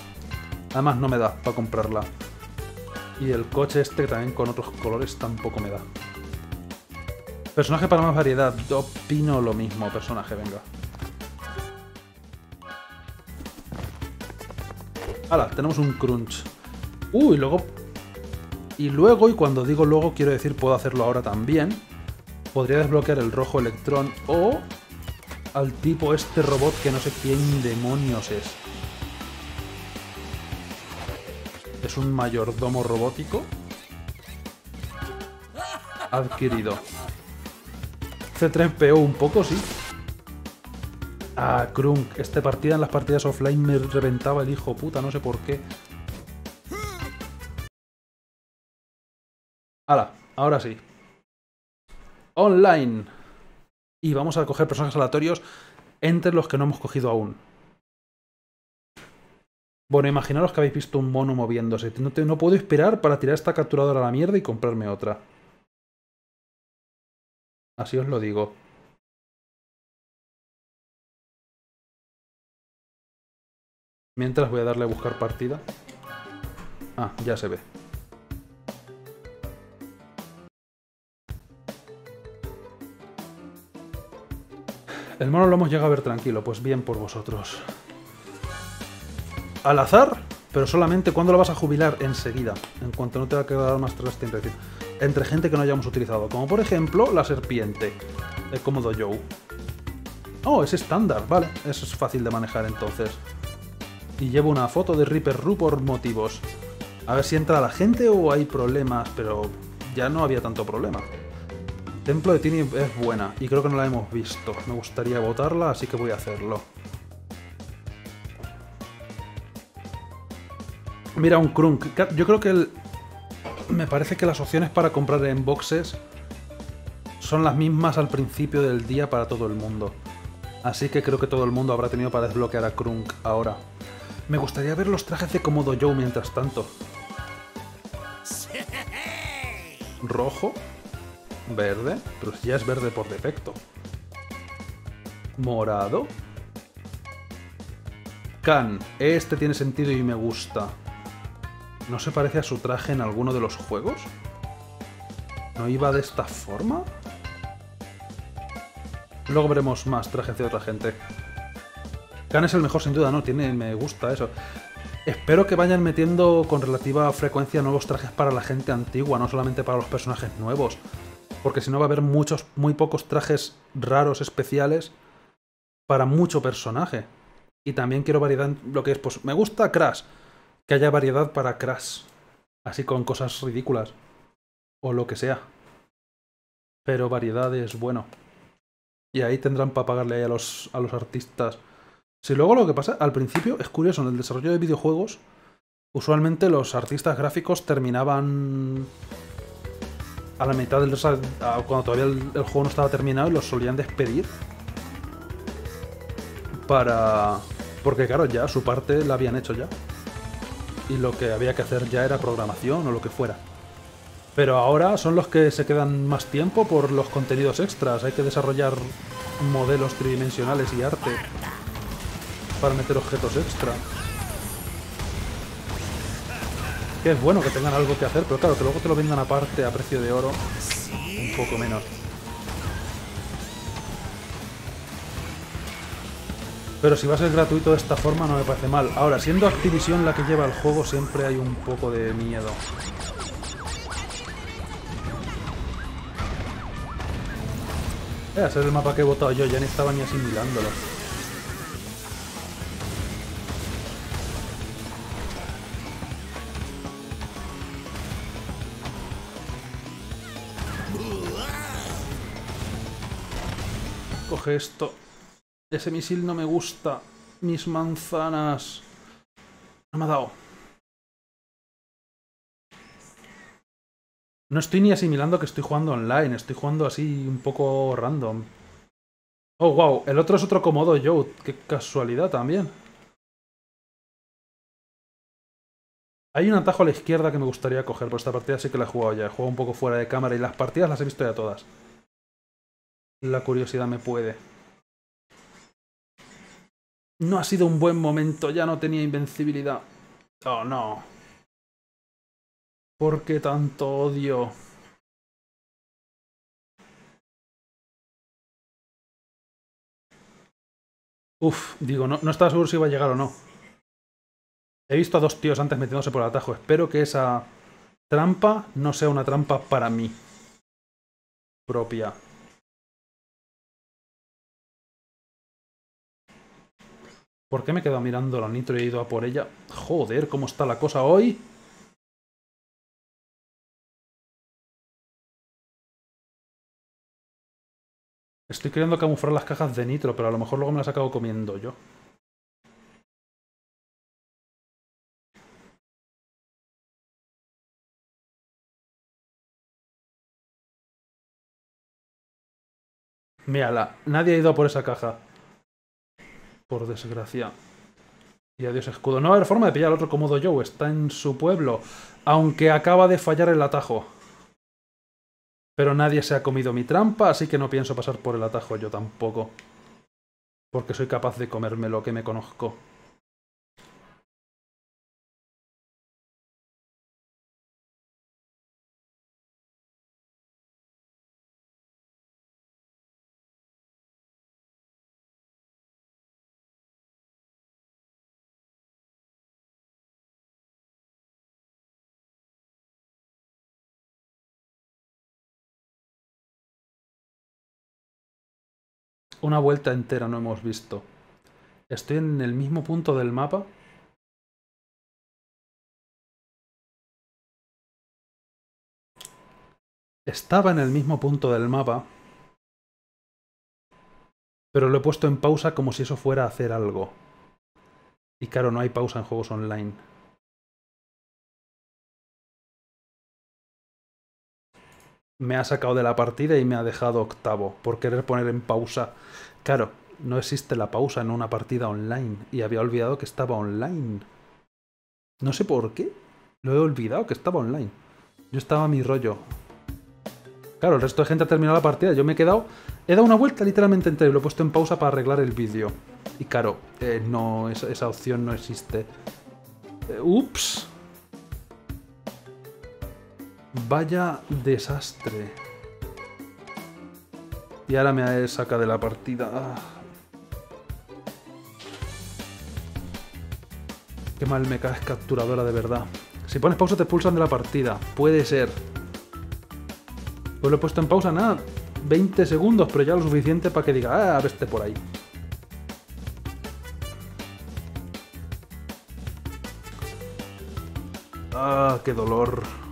Además no me da para comprarla. Y el coche este también con otros colores tampoco me da. Personaje para más variedad. Opino lo mismo, personaje, venga. Hala, tenemos un crunch. Uh, y luego... Y luego, y cuando digo luego quiero decir puedo hacerlo ahora también. Podría desbloquear el rojo electrón o al tipo este robot que no sé quién demonios es. Es un mayordomo robótico adquirido. C3PO un poco, sí. Ah, Krunk. Este partida en las partidas offline me reventaba el hijo puta, no sé por qué. Hala, ahora sí. Online. Y vamos a coger personajes aleatorios entre los que no hemos cogido aún. Bueno, imaginaros que habéis visto un mono moviéndose. No, no puedo esperar para tirar esta capturadora a la mierda y comprarme otra. Así os lo digo. Mientras voy a darle a buscar partida. Ah, ya se ve. El mono lo hemos llegado a ver tranquilo, pues bien por vosotros al azar, pero solamente cuando lo vas a jubilar enseguida, en cuanto no te va a quedar más trasting entre gente que no hayamos utilizado, como por ejemplo la serpiente, el cómodo Joe. Oh, es estándar, vale, eso es fácil de manejar entonces. Y llevo una foto de Reaper Ru por motivos. A ver si entra la gente o hay problemas, pero ya no había tanto problema. Templo de Tini es buena y creo que no la hemos visto. Me gustaría votarla, así que voy a hacerlo. Mira, un Krunk. Yo creo que el... me parece que las opciones para comprar en boxes son las mismas al principio del día para todo el mundo. Así que creo que todo el mundo habrá tenido para desbloquear a Krunk ahora. Me gustaría ver los trajes de Komodo Joe mientras tanto. Rojo. Verde. Pero ya es verde por defecto. Morado. Can. Este tiene sentido y me gusta. ¿No se parece a su traje en alguno de los juegos? ¿No iba de esta forma? Luego veremos más trajes de otra gente. Khan es el mejor sin duda, ¿no? Tiene, me gusta eso. Espero que vayan metiendo con relativa frecuencia nuevos trajes para la gente antigua, no solamente para los personajes nuevos. Porque si no va a haber muchos, muy pocos trajes raros, especiales, para mucho personaje. Y también quiero variedad en lo que es, pues me gusta Crash que haya variedad para Crash. Así con cosas ridículas. o lo que sea. Pero variedad es bueno. Y ahí tendrán para pagarle ahí a los, a los artistas. Si luego lo que pasa, al principio, es curioso, en el desarrollo de videojuegos, usualmente los artistas gráficos terminaban a la mitad del cuando todavía el, el, juego no estaba terminado y los solían despedir para porque claro ya su parte la habían hecho ya. Y lo que había que hacer ya era programación o lo que fuera. Pero ahora son los que se quedan más tiempo por los contenidos extras. Hay que desarrollar modelos tridimensionales y arte para meter objetos extra que es bueno que tengan algo que hacer, pero claro, que luego te lo vendan aparte a precio de oro, un poco menos. Pero si va a ser gratuito de esta forma no me parece mal. Ahora, siendo Activision la que lleva el juego, siempre hay un poco de miedo. Ese es el mapa que he votado yo, ya ni estaba ni asimilándolo. Esto. Ese misil no me gusta. Mis manzanas. No me ha dado. No estoy ni asimilando que estoy jugando online. Estoy jugando así un poco random. Oh, wow. El otro es otro Komodo Joe. Qué casualidad también. Hay un atajo a la izquierda que me gustaría coger, por esta partida sí que la he jugado ya. He jugado un poco fuera de cámara y las partidas las he visto ya todas. La curiosidad me puede. No ha sido un buen momento, ya no tenía invencibilidad. Oh, no. ¿Por qué tanto odio? Uf, digo, no, no estaba seguro si iba a llegar o no. He visto a dos tíos antes metiéndose por el atajo. Espero que esa trampa no sea una trampa para mí. Propia. ¿Por qué me he quedado mirando la nitro y he ido a por ella? Joder, ¿cómo está la cosa hoy? Estoy queriendo camuflar las cajas de nitro, pero a lo mejor luego me las acabo comiendo yo. Mírala, nadie ha ido a por esa caja. Por desgracia. Y adiós escudo. No va a haber forma de pillar al otro cómodo Joe. Está en su pueblo. Aunque acaba de fallar el atajo. Pero nadie se ha comido mi trampa, así que no pienso pasar por el atajo yo tampoco. Porque soy capaz de comerme lo que me conozco. Una vuelta entera no hemos visto. Estoy en el mismo punto del mapa. Estaba en el mismo punto del mapa. Pero lo he puesto en pausa como si eso fuera a hacer algo. Y claro, no hay pausa en juegos online. Me ha sacado de la partida y me ha dejado octavo por querer poner en pausa. Claro, no existe la pausa en una partida online y había olvidado que estaba online. No sé por qué. Lo he olvidado que estaba online. Yo estaba a mi rollo. Claro, el resto de gente ha terminado la partida. Yo me he quedado... He dado una vuelta literalmente entera y lo he puesto en pausa para arreglar el vídeo. Y claro, eh, no, esa, opción no existe. Eh, ups. Vaya desastre. Y ahora me saca de la partida. Ah. Qué mal me caes capturadora de verdad. Si pones pausa te expulsan de la partida. Puede ser. Pues lo he puesto en pausa, nada. 20 segundos, pero ya lo suficiente para que diga, ah, veste por ahí. Ah, qué dolor.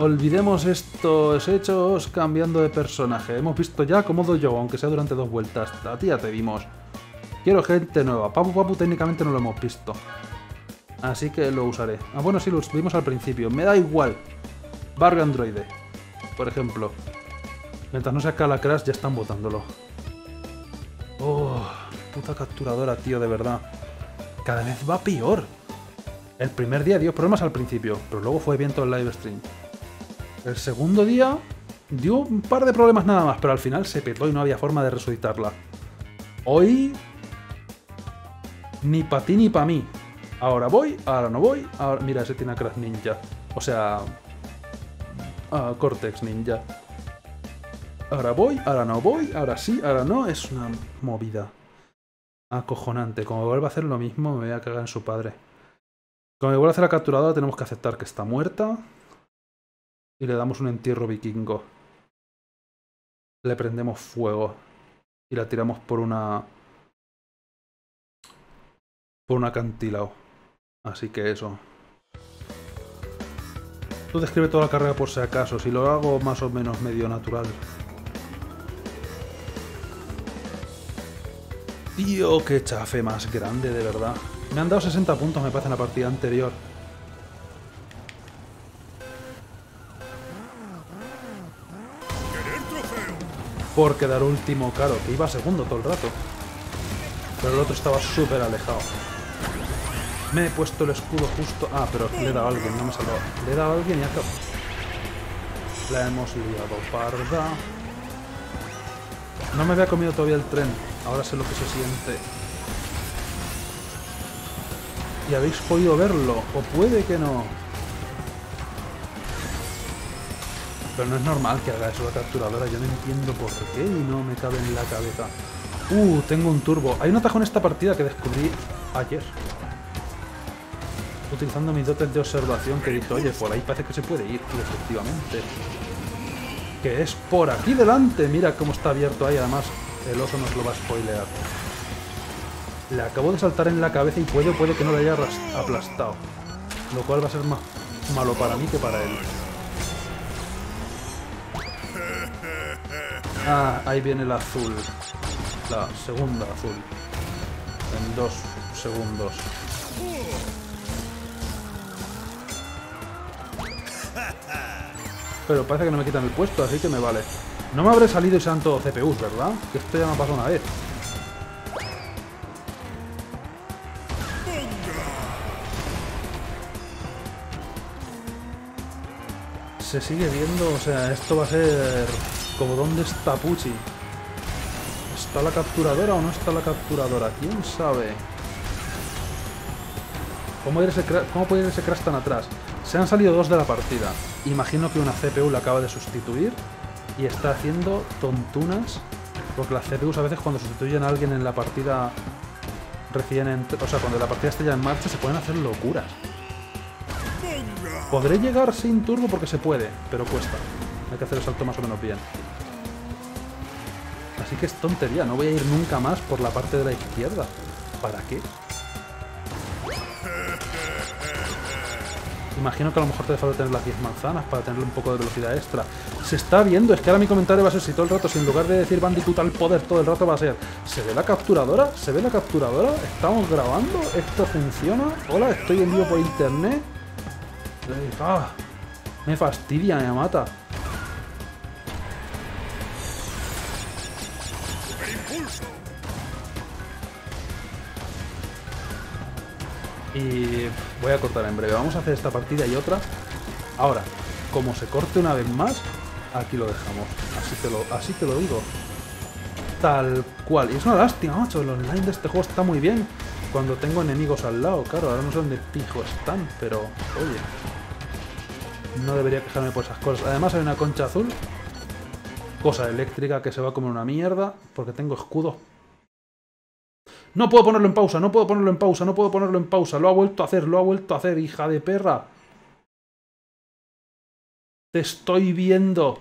Olvidemos estos hechos cambiando de personaje. Hemos visto ya cómo doy yo, aunque sea durante dos vueltas. A ti ya te vimos. Quiero gente nueva. Papu Papu técnicamente no lo hemos visto. Así que lo usaré. Ah, bueno, sí, lo vimos al principio. Me da igual. Barrio Androide, por ejemplo. Mientras no saca la Crash, ya están votándolo. Oh, puta capturadora, tío, de verdad. Cada vez va peor. El primer día dio problemas al principio, pero luego fue bien todo el live stream. El segundo día dio un par de problemas nada más, pero al final se petó y no había forma de resucitarla. Hoy... Ni para ti ni para mí. Ahora voy, ahora no voy. Ahora... Mira, ese tiene a Crash Ninja. O sea... Cortex Ninja. Ahora voy, ahora no voy, ahora sí, ahora no. Es una movida. Acojonante. Como vuelva a hacer lo mismo, me voy a cagar en su padre. Como vuelva a hacer la capturadora, tenemos que aceptar que está muerta. Y le damos un entierro vikingo. Le prendemos fuego. Y la tiramos por una... Por un acantilado. Así que eso. Tú describe toda la carrera por si acaso, si lo hago más o menos medio natural. Tío, qué chafe más grande, de verdad. Me han dado 60 puntos, me parece, en la partida anterior. Por quedar último, claro, que iba segundo todo el rato. Pero el otro estaba súper alejado. Me he puesto el escudo justo... Ah, pero le he dado a alguien, no me he salvado. Le he dado a alguien y acabo. La hemos liado parda. No me había comido todavía el tren. Ahora sé lo que se siente. Y habéis podido verlo. O puede que no. Pero no es normal que haga eso la capturadora. Yo no entiendo por qué y no me cabe en la cabeza. Uh, tengo un turbo. Hay un atajo en esta partida que descubrí ayer. Utilizando mis dotes de observación que he dicho, oye, por ahí parece que se puede ir. Y efectivamente. Que es por aquí delante. Mira cómo está abierto ahí. Además, el oso nos lo va a spoilear. Le acabo de saltar en la cabeza y puede puede que no le haya aplastado. Lo cual va a ser más malo para mí que para él. Ah, ahí viene el azul. La segunda azul. En dos segundos. Pero parece que no me quitan el puesto, así que me vale. No me habré salido y sean todos CPUs, ¿verdad? Que esto ya me ha pasado una vez. Se sigue viendo, o sea, esto va a ser... Como dónde está Pucci. ¿Está la capturadora o no está la capturadora? ¿Quién sabe? ¿Cómo, ¿Cómo puede ir ese crash tan atrás? Se han salido dos de la partida. Imagino que una CPU la acaba de sustituir y está haciendo tontunas. Porque las CPUs a veces cuando sustituyen a alguien en la partida recién... O sea, cuando la partida está ya en marcha se pueden hacer locuras. Podré llegar sin turbo porque se puede, pero cuesta. Hay que hacer el salto más o menos bien. Así que es tontería, no voy a ir nunca más por la parte de la izquierda. ¿Para qué? Imagino que a lo mejor te hace falta tener las 10 manzanas para tener un poco de velocidad extra. Se está viendo, es que ahora mi comentario va a ser si todo el rato, si en lugar de decir Bandicoot al poder, todo el rato va a ser ¿Se ve la capturadora? ¿Se ve la capturadora? ¿Estamos grabando? ¿Esto funciona? Hola, estoy en vivo por internet. Ah, me fastidia, me mata. Y voy a cortar en breve. Vamos a hacer esta partida y otra. Ahora, como se corte una vez más, aquí lo dejamos. Así te lo, así te lo digo. Tal cual. Y es una lástima, macho. El online de este juego está muy bien. Cuando tengo enemigos al lado, claro, ahora no sé dónde pijo están, pero oye. No debería quejarme por esas cosas. Además hay una concha azul. Cosa eléctrica que se va a comer una mierda. Porque tengo escudos no puedo ponerlo en pausa, no puedo ponerlo en pausa, no puedo ponerlo en pausa. Lo ha vuelto a hacer, lo ha vuelto a hacer, hija de perra. Te estoy viendo.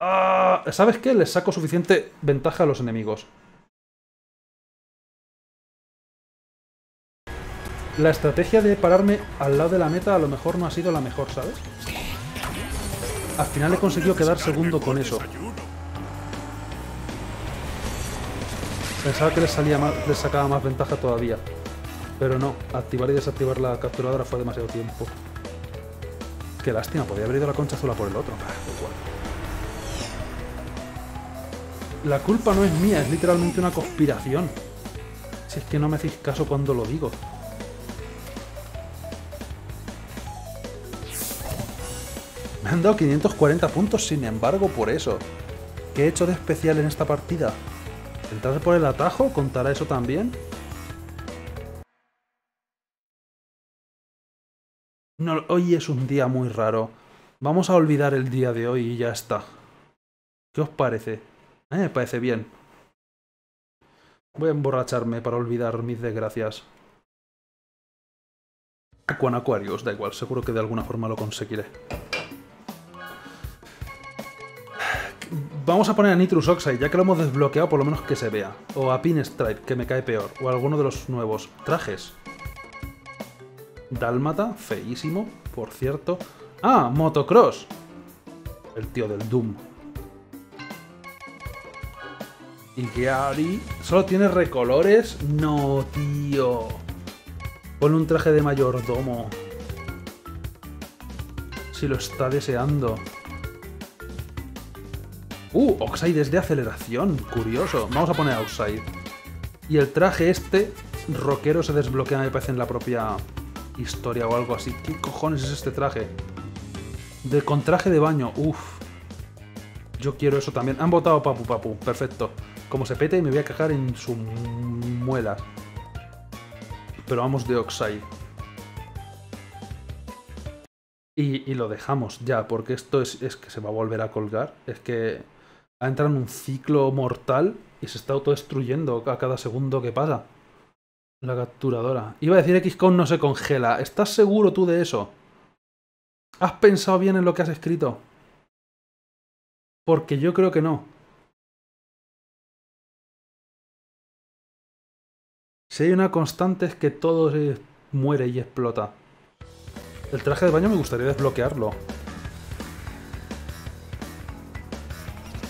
Ah, ¿Sabes qué? Les saco suficiente ventaja a los enemigos. La estrategia de pararme al lado de la meta a lo mejor no ha sido la mejor, ¿sabes? al final he conseguido quedar segundo con eso. Pensaba que les, salía más, les sacaba más ventaja todavía. Pero no, activar y desactivar la capturadora fue demasiado tiempo. Qué lástima, podía haber ido la concha azul a por el otro. La culpa no es mía, es literalmente una conspiración. Si es que no me hacéis caso cuando lo digo. Me han dado 540 puntos, sin embargo, por eso. ¿Qué he hecho de especial en esta partida? ¿Entrar por el atajo? ¿Contará eso también? No, hoy es un día muy raro. Vamos a olvidar el día de hoy y ya está. ¿Qué os parece? A mí me parece bien. Voy a emborracharme para olvidar mis desgracias. Aquan Aquarius, da igual, seguro que de alguna forma lo conseguiré. Vamos a poner a Nitrous Oxide, ya que lo hemos desbloqueado, por lo menos que se vea. O a Pinstripe, que me cae peor. O alguno de los nuevos trajes. Dálmata, feísimo, por cierto. ¡Ah! Motocross. El tío del Doom. Y Gary solo tiene recolores. No, tío. Pon un traje de mayordomo. Si lo está deseando. Uh, Oxide es de aceleración. Curioso. Vamos a poner Oxide. Y el traje este, rockero, se desbloquea, me parece, en la propia historia o algo así. ¿Qué cojones es este traje? De con traje de baño. Uf. Yo quiero eso también. Han votado Papu Papu. Perfecto. Como se pete, me voy a cagar en su muela. Pero vamos de Oxide. Y, y, lo dejamos ya, porque esto es, es que se va a volver a colgar. Es que ha entrado en un ciclo mortal y se está autodestruyendo a cada segundo que pasa. La capturadora. Iba a decir XCOM no se congela. ¿Estás seguro tú de eso? ¿Has pensado bien en lo que has escrito? Porque yo creo que no. Si hay una constante es que todo se muere y explota. El traje de baño me gustaría desbloquearlo.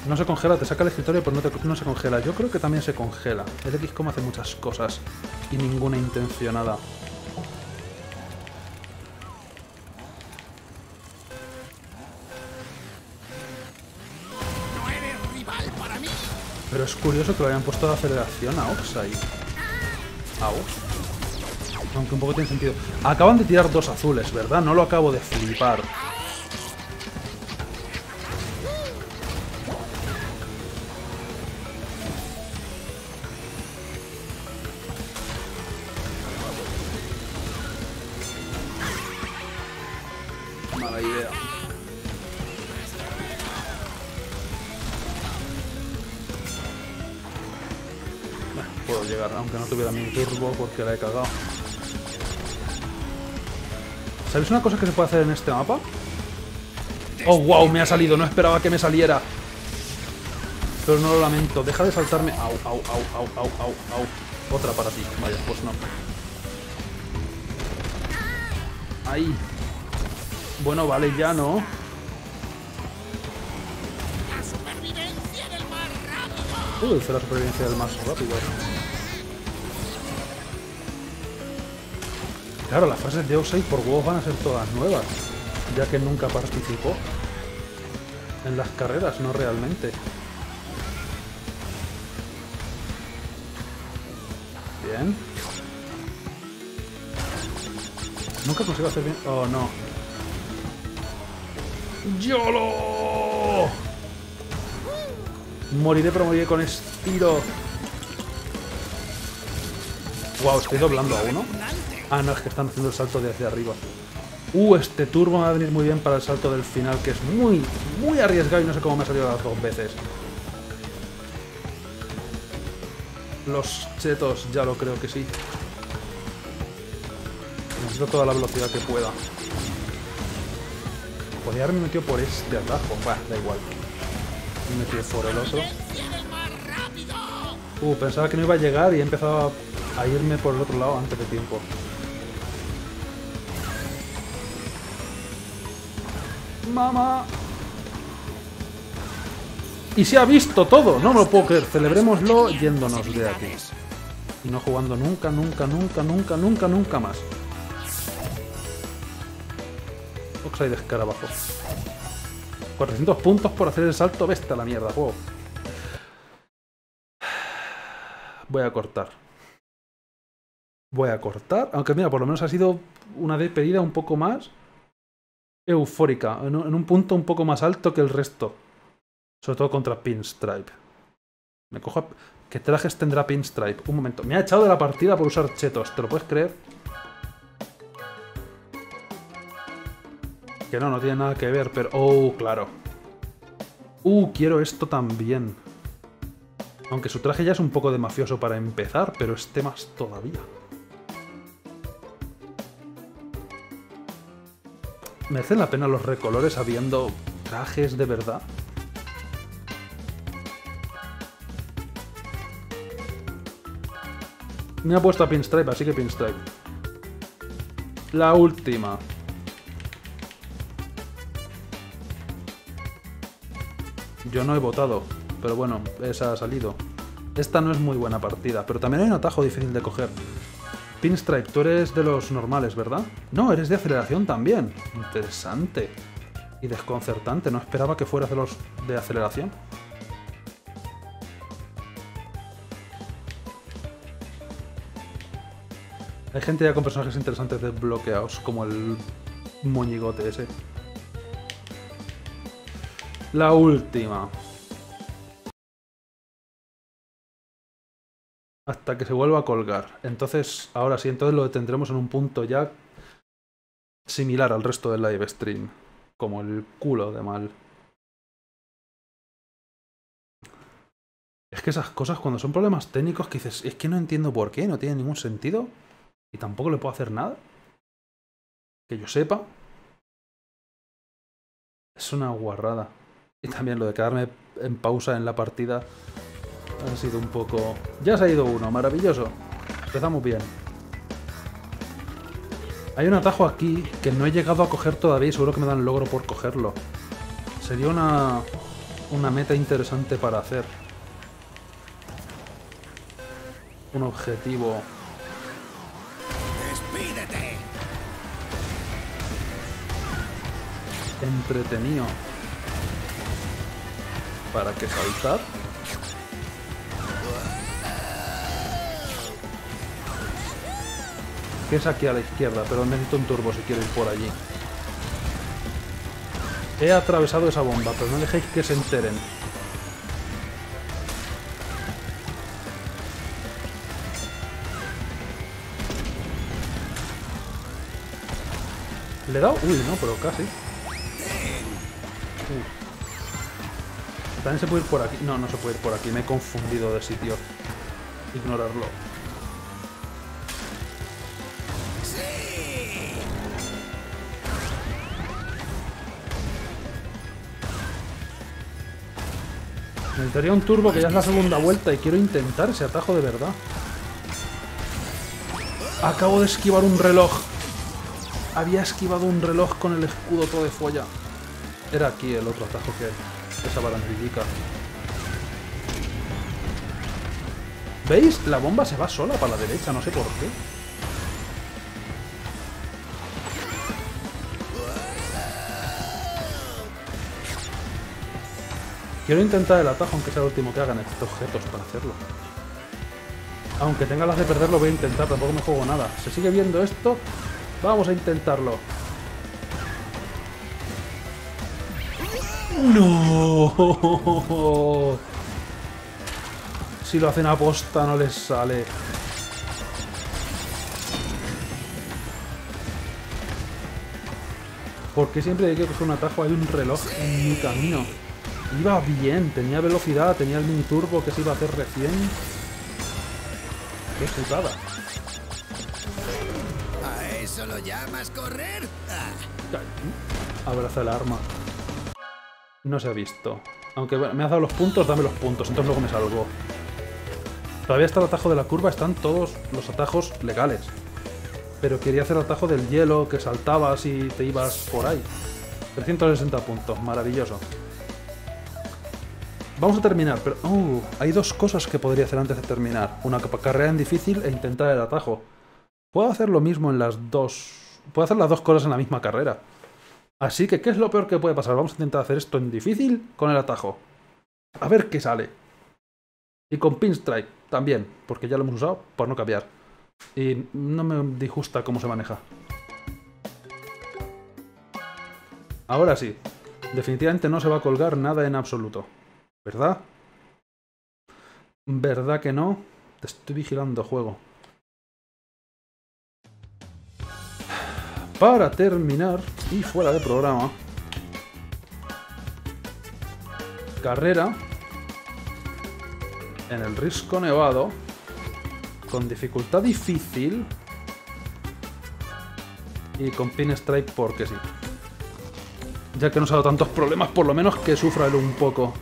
No se congela, te saca el escritorio, pero no, te, no se congela. Yo creo que también se congela. El XCOM hace muchas cosas y ninguna intencionada.
No eres rival para mí.
Pero es curioso que lo hayan puesto de aceleración a Oxide. A Ox. Aunque un poco tiene sentido. Acaban de tirar dos azules, ¿verdad? No lo acabo de flipar. Mala idea. Bueno, puedo llegar, aunque no tuviera mi turbo porque la he cagado. ¿Sabéis una cosa que se puede hacer en este mapa? ¡Oh, wow! Me ha salido, no esperaba que me saliera. Pero no lo lamento. Deja de saltarme. Au, au, au, au, au, au, au. Otra para ti. Vaya, pues no. Ahí. Bueno, vale, ya no. Uy, fue la supervivencia del más rápido. Claro, las fases de Oxide por huevos van a ser todas nuevas, ya que nunca participó en las carreras, no realmente. Bien. Nunca consigo hacer bien... Oh, no. ¡YOLO! Moriré, pero moriré con estilo. Wow, estoy doblando a uno. Ah, no, es que están haciendo el salto de hacia arriba. Uh, este turbo me va a venir muy bien para el salto del final, que es muy, muy arriesgado y no sé cómo me ha salido las dos veces. Los chetos, ya lo creo que sí. Necesito toda la velocidad que pueda. Podría haberme metido por este atajo. Bah, da igual. Me metido por el otro. Uh, pensaba que no iba a llegar y he empezado a irme por el otro lado antes de tiempo. ¡Mamá! Y se ha visto todo. No me lo puedo creer. Celebrémoslo yéndonos de aquí. Y no jugando nunca, nunca, nunca, nunca, nunca, nunca más. Oxide de escarabajo. 400 puntos por hacer el salto. Veste a la mierda, juego. Voy a cortar. Voy a cortar. Aunque mira, por lo menos ha sido una despedida un poco más eufórica. En un punto un poco más alto que el resto. Sobre todo contra Pinstripe. Me cojo... a- ¿Qué trajes tendrá Pinstripe? Un momento. Me ha echado de la partida por usar chetos. ¿Te lo puedes creer? Que no, no tiene nada que ver, pero... Oh, claro. Uh, quiero esto también. Aunque su traje ya es un poco de mafioso para empezar, pero este más todavía. ¿Merecen la pena los recolores habiendo trajes de verdad? Me ha puesto a Pinstripe, así que Pinstripe. La última. Yo no he votado, pero bueno, esa ha salido. Esta no es muy buena partida, pero también hay un atajo difícil de coger. Pinstripe, tú eres de los normales, ¿verdad? No, eres de aceleración también. Interesante. Y desconcertante, no esperaba que fueras de los de aceleración. Hay gente ya con personajes interesantes desbloqueados, como el moñigote ese. La última. Hasta que se vuelva a colgar. Entonces, ahora sí, entonces lo tendremos en un punto ya similar al resto del live stream. Como el culo de mal. Es que esas cosas cuando son problemas técnicos que dices, es que no entiendo por qué, no tiene ningún sentido. Y tampoco le puedo hacer nada. Que yo sepa. Es una guarrada. Y también lo de quedarme en pausa en la partida ha sido un poco... Ya se ha ido uno, maravilloso. Empezamos bien. Hay un atajo aquí que no he llegado a coger todavía y seguro que me dan logro por cogerlo. Sería una, una meta interesante para hacer. Un objetivo entretenido. ¿Para qué saltar? Que es aquí a la izquierda, pero necesito un turbo si quiero ir por allí. He atravesado esa bomba, pero no dejéis que se enteren. ¿Le he dado? Uy, no, pero casi. También se puede ir por aquí. No, no se puede ir por aquí. Me he confundido de sitio. Ignorarlo. Necesitaría un turbo que ya es la segunda vuelta y quiero intentar ese atajo de verdad. Acabo de esquivar un reloj. Había esquivado un reloj con el escudo todo de folla. Era aquí el otro atajo que esa barandillica. ¿Veis? La bomba se va sola para la derecha, no sé por qué. Quiero intentar el atajo, aunque sea el último que hagan estos objetos para hacerlo. Aunque tenga las de perderlo, voy a intentar, tampoco me juego nada. ¿Se sigue viendo esto? Vamos a intentarlo. ¡No! Si lo hacen a posta no les sale. Porque siempre hay que coger un atajo hay un reloj en mi camino? Iba bien, tenía velocidad, tenía el mini turbo que se iba a hacer recién. ¡Qué putada!
¿A eso lo llamas correr?
Abraza el arma. No se ha visto. Aunque me has dado los puntos, dame los puntos, entonces luego me salgo. Todavía está el atajo de la curva, están todos los atajos legales. Pero quería hacer el atajo del hielo, que saltabas y te ibas por ahí. 360 puntos, maravilloso. Vamos a terminar, pero... Oh, hay dos cosas que podría hacer antes de terminar. Una carrera en difícil e intentar el atajo. Puedo hacer lo mismo en las dos... Puedo hacer las dos cosas en la misma carrera. Así que, ¿qué es lo peor que puede pasar? Vamos a intentar hacer esto en difícil con el atajo. A ver qué sale. Y con Pinstrike también, porque ya lo hemos usado por no cambiar. Y no me disgusta cómo se maneja. Ahora sí. Definitivamente no se va a colgar nada en absoluto. ¿Verdad? ¿Verdad que no? Te estoy vigilando, juego. Para terminar, y fuera de programa, carrera en el Risco Nevado con dificultad difícil y con Pin Strike porque sí. Ya que no se ha dado tantos problemas, por lo menos que sufra él un poco.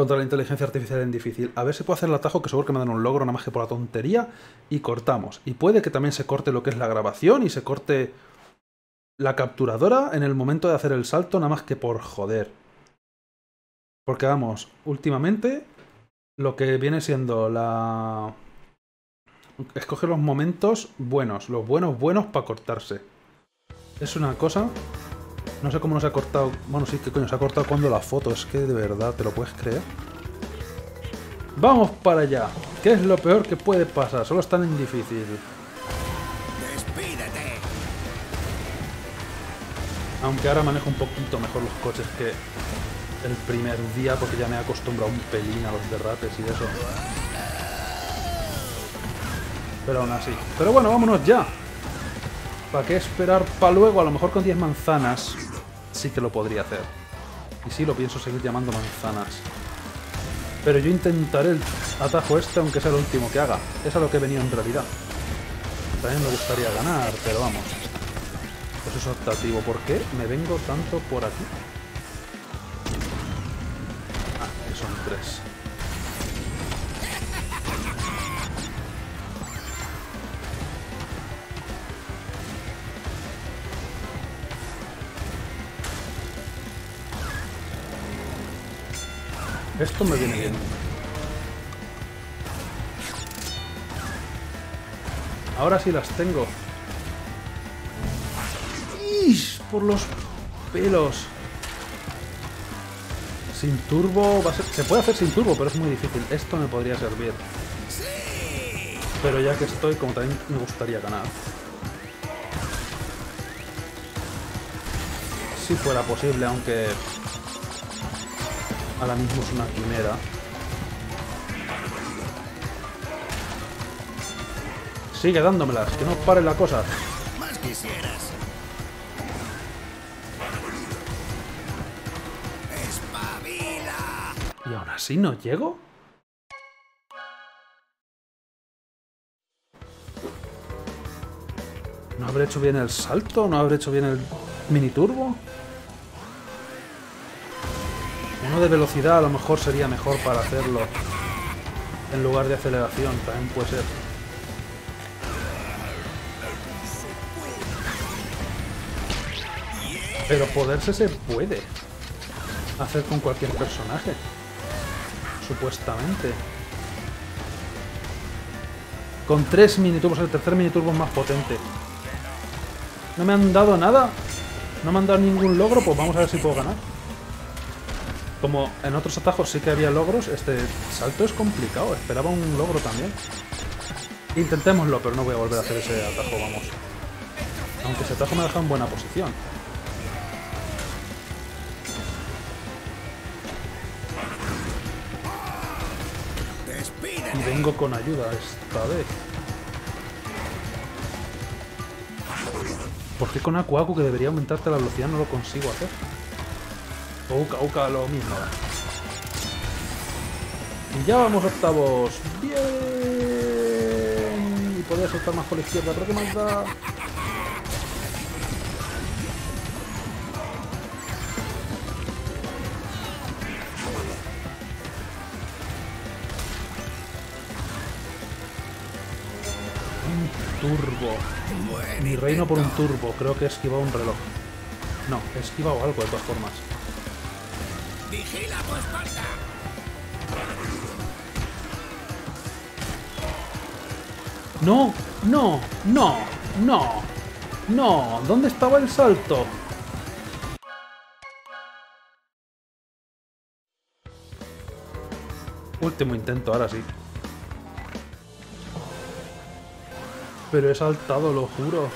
Contra la inteligencia artificial en difícil. A ver si puedo hacer el atajo, que seguro que me dan un logro nada más que por la tontería. Y cortamos. Y puede que también se corte lo que es la grabación y se corte la capturadora en el momento de hacer el salto, nada más que por joder. Porque vamos, últimamente lo que viene siendo la... Escoger los momentos buenos, los buenos buenos para cortarse. Es una cosa... No sé cómo no se ha cortado... Bueno, sí, que coño, se ha cortado cuando la foto. Es que de verdad, ¿te lo puedes creer? Vamos para allá. ¿Qué es lo peor que puede pasar? Solo están en difícil.
¡Despídete!
Aunque ahora manejo un poquito mejor los coches que el primer día porque ya me he acostumbrado un pelín a los derrapes y eso. Pero aún así. Pero bueno, vámonos ya. ¿Para qué esperar para luego? A lo mejor con 10 manzanas sí que lo podría hacer. Y sí lo pienso seguir llamando manzanas. Pero yo intentaré el atajo este aunque sea el último que haga. Es a lo que he venido en realidad. También me gustaría ganar, pero vamos. Eso es optativo. ¿Por qué me vengo tanto por aquí? Ah, que son tres. Esto me viene bien. Ahora sí las tengo. ¡Ish! Por los pelos. Sin turbo. Se puede hacer sin turbo, pero es muy difícil. Esto me podría servir. Pero ya que estoy, como también me gustaría ganar. Si fuera posible, aunque... Ahora mismo es una quimera. Sigue dándomelas, que no pare la cosa.
Más quisieras. ¡Espabila!
¿Y aún así no llego? ¿No habré hecho bien el salto? ¿No habré hecho bien el mini turbo? Uno de velocidad a lo mejor sería mejor para hacerlo. En lugar de aceleración, también puede ser. Pero poderse se puede hacer con cualquier personaje. Supuestamente. Con tres miniturbos, el tercer miniturbo más potente. ¿No me han dado nada? ¿No me han dado ningún logro? Pues vamos a ver si puedo ganar. Como en otros atajos sí que había logros, este salto es complicado. Esperaba un logro también. Intentémoslo, pero no voy a volver a hacer ese atajo, vamos. Aunque ese atajo me deja en buena posición. Y vengo con ayuda esta vez. ¿Por qué con Aku Aku que debería aumentarte la velocidad no lo consigo hacer? O Uka Uka lo mismo. Y ya vamos octavos. Bien. Y podría soltar más por la izquierda, pero ¿qué más da? Un turbo. Mi reino por un turbo. Creo que he esquivado un reloj. No, he esquivado algo de todas formas.
¡Vigila tu espalda!
No, no, no, no, no. ¿Dónde estaba el salto? Último intento, ahora sí. Pero he saltado, lo juro.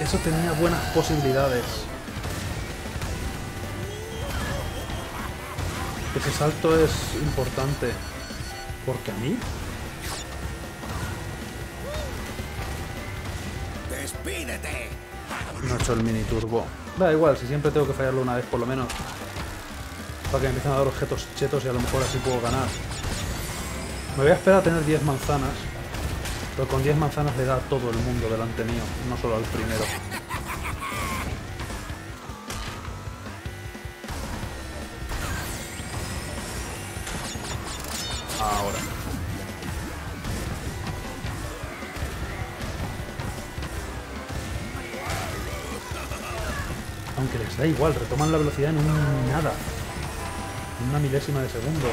Eso tenía buenas posibilidades. Ese salto es importante. Porque a mí
¡Despídete!
no he hecho el mini turbo. Da igual, si siempre tengo que fallarlo una vez por lo menos. Para que me empiecen a dar objetos chetos y a lo mejor así puedo ganar. Me voy a esperar a tener 10 manzanas. Pero con 10 manzanas le da a todo el mundo delante mío, no solo al primero. Da igual, retoman la velocidad en un nada. En una milésima de segundo.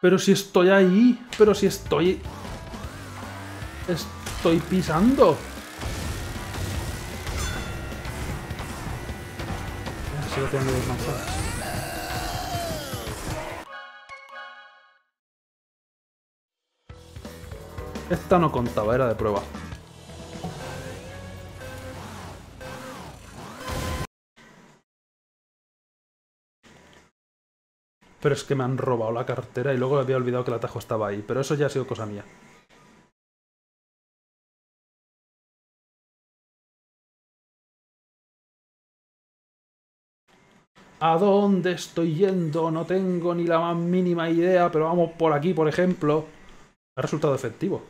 Pero si estoy ahí, pero si estoy... Estoy pisando. Sigo teniendo Esta no contaba, era de prueba. Pero es que me han robado la cartera y luego había olvidado que el atajo estaba ahí. Pero eso ya ha sido cosa mía. ¿A dónde estoy yendo? No tengo ni la más mínima idea, pero vamos por aquí, por ejemplo. Ha resultado efectivo.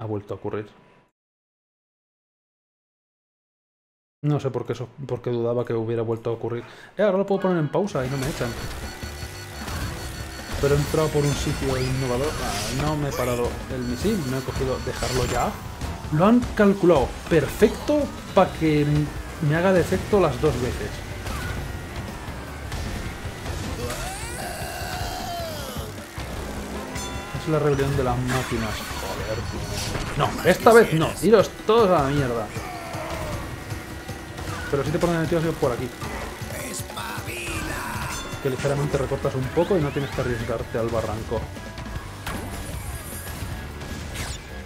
Ha vuelto a ocurrir. No sé por qué, eso, por qué dudaba que hubiera vuelto a ocurrir. Eh, ahora lo puedo poner en pausa y no me echan. Pero he entrado por un sitio innovador. Ah, no me he parado el misil, no he cogido dejarlo ya. Lo han calculado perfecto para que me haga defecto las dos veces. Es la rebelión de las máquinas. No, esta vez no. Iros todos a la mierda. Pero si te ponen el tío por aquí. Que ligeramente recortas un poco y no tienes que arriesgarte al barranco.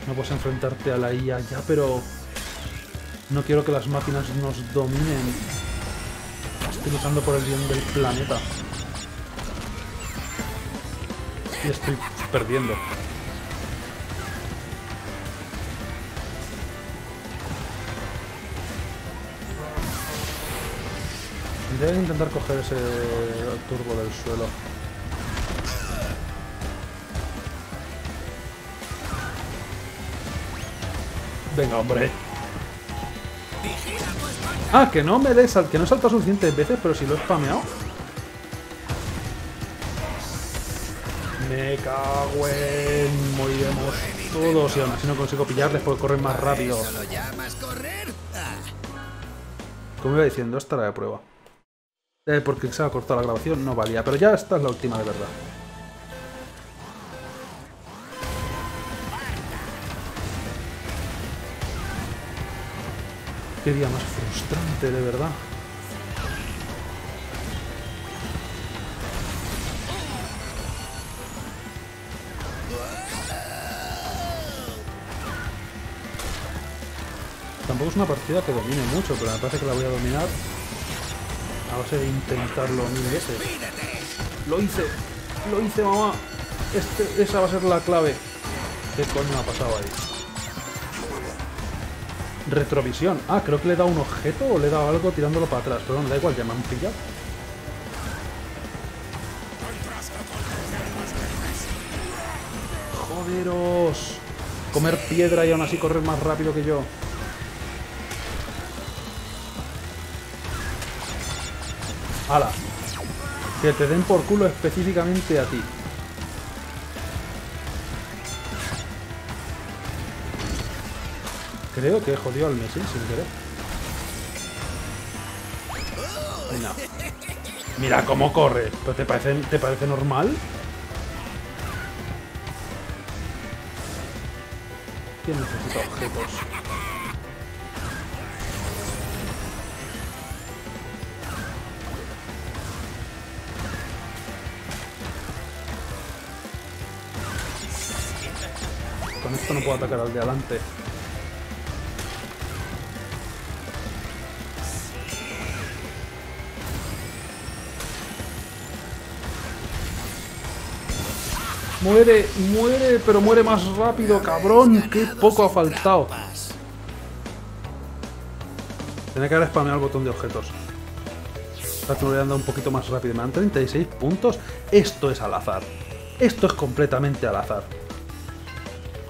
No puedes enfrentarte a la IA ya, pero... No quiero que las máquinas nos dominen. Estoy luchando por el bien del planeta. Y estoy perdiendo. Que intentar coger ese turbo del suelo. Venga, hombre. Ah, que no me des al que no he saltado suficientes veces, pero si lo he spameado. Me cago en moriremos todos y aún así no consigo pillarles porque corren más rápido. Como iba diciendo, esta era de prueba. Eh, porque se ha cortado la grabación, no valía. Pero ya esta es la última de verdad. Qué día más frustrante, de verdad. Tampoco es una partida que domine mucho, pero me parece que la voy a dominar a base de intentarlo mil veces. Lo hice, lo hice mamá. Este, esa va a ser la clave. ¿Qué coño ha pasado ahí? Retrovisión. Ah, creo que le he dado un objeto o le he dado algo tirándolo para atrás. Pero no, da igual, ya me han pillado. Joderos. Comer piedra y aún así correr más rápido que yo. ¡Hala! Que te den por culo específicamente a ti. Creo que he jodido al Messi sin querer. No. Mira cómo corre. ¿Pero te parece, te parece normal? ¿Quién necesita objetos? No puedo atacar al de adelante. Muere, muere, pero muere más rápido, cabrón. Qué poco ha faltado. Tenía que haber spameado el botón de objetos. Que me dado un poquito más rápido. Me dan 36 puntos. Esto es al azar. Esto es completamente al azar.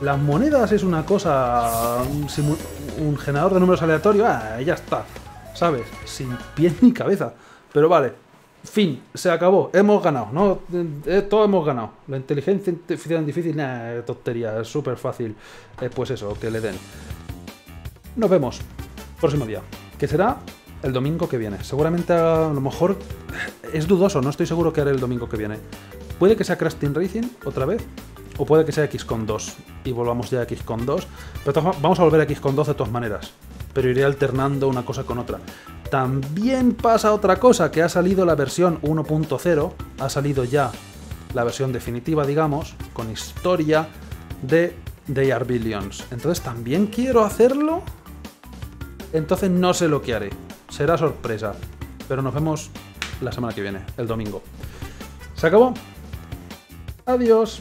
Las monedas es una cosa... Un, generador de números aleatorio. Ah, ya está. ¿Sabes? Sin pies ni cabeza. Pero vale. Fin, se acabó. Hemos ganado, ¿no? Eh, Todos hemos ganado. La inteligencia artificial difícil, nah, tontería, es súper fácil. Eh, pues eso, que le den. Nos vemos. Próximo día. Que será el domingo que viene. Seguramente a lo mejor es dudoso, no estoy seguro que haré el domingo que viene. Puede que sea Crash Racing otra vez. O puede que sea XCOM 2 y volvamos ya a XCOM 2. Pero vamos a volver a XCOM 2 de todas maneras. Pero iré alternando una cosa con otra. También pasa otra cosa, que ha salido la versión 1.0, ha salido ya la versión definitiva, digamos, con historia de They Are Billions. Entonces también quiero hacerlo. Entonces no sé lo que haré. Será sorpresa. Pero nos vemos la semana que viene, el domingo. ¿Se acabó? Adiós.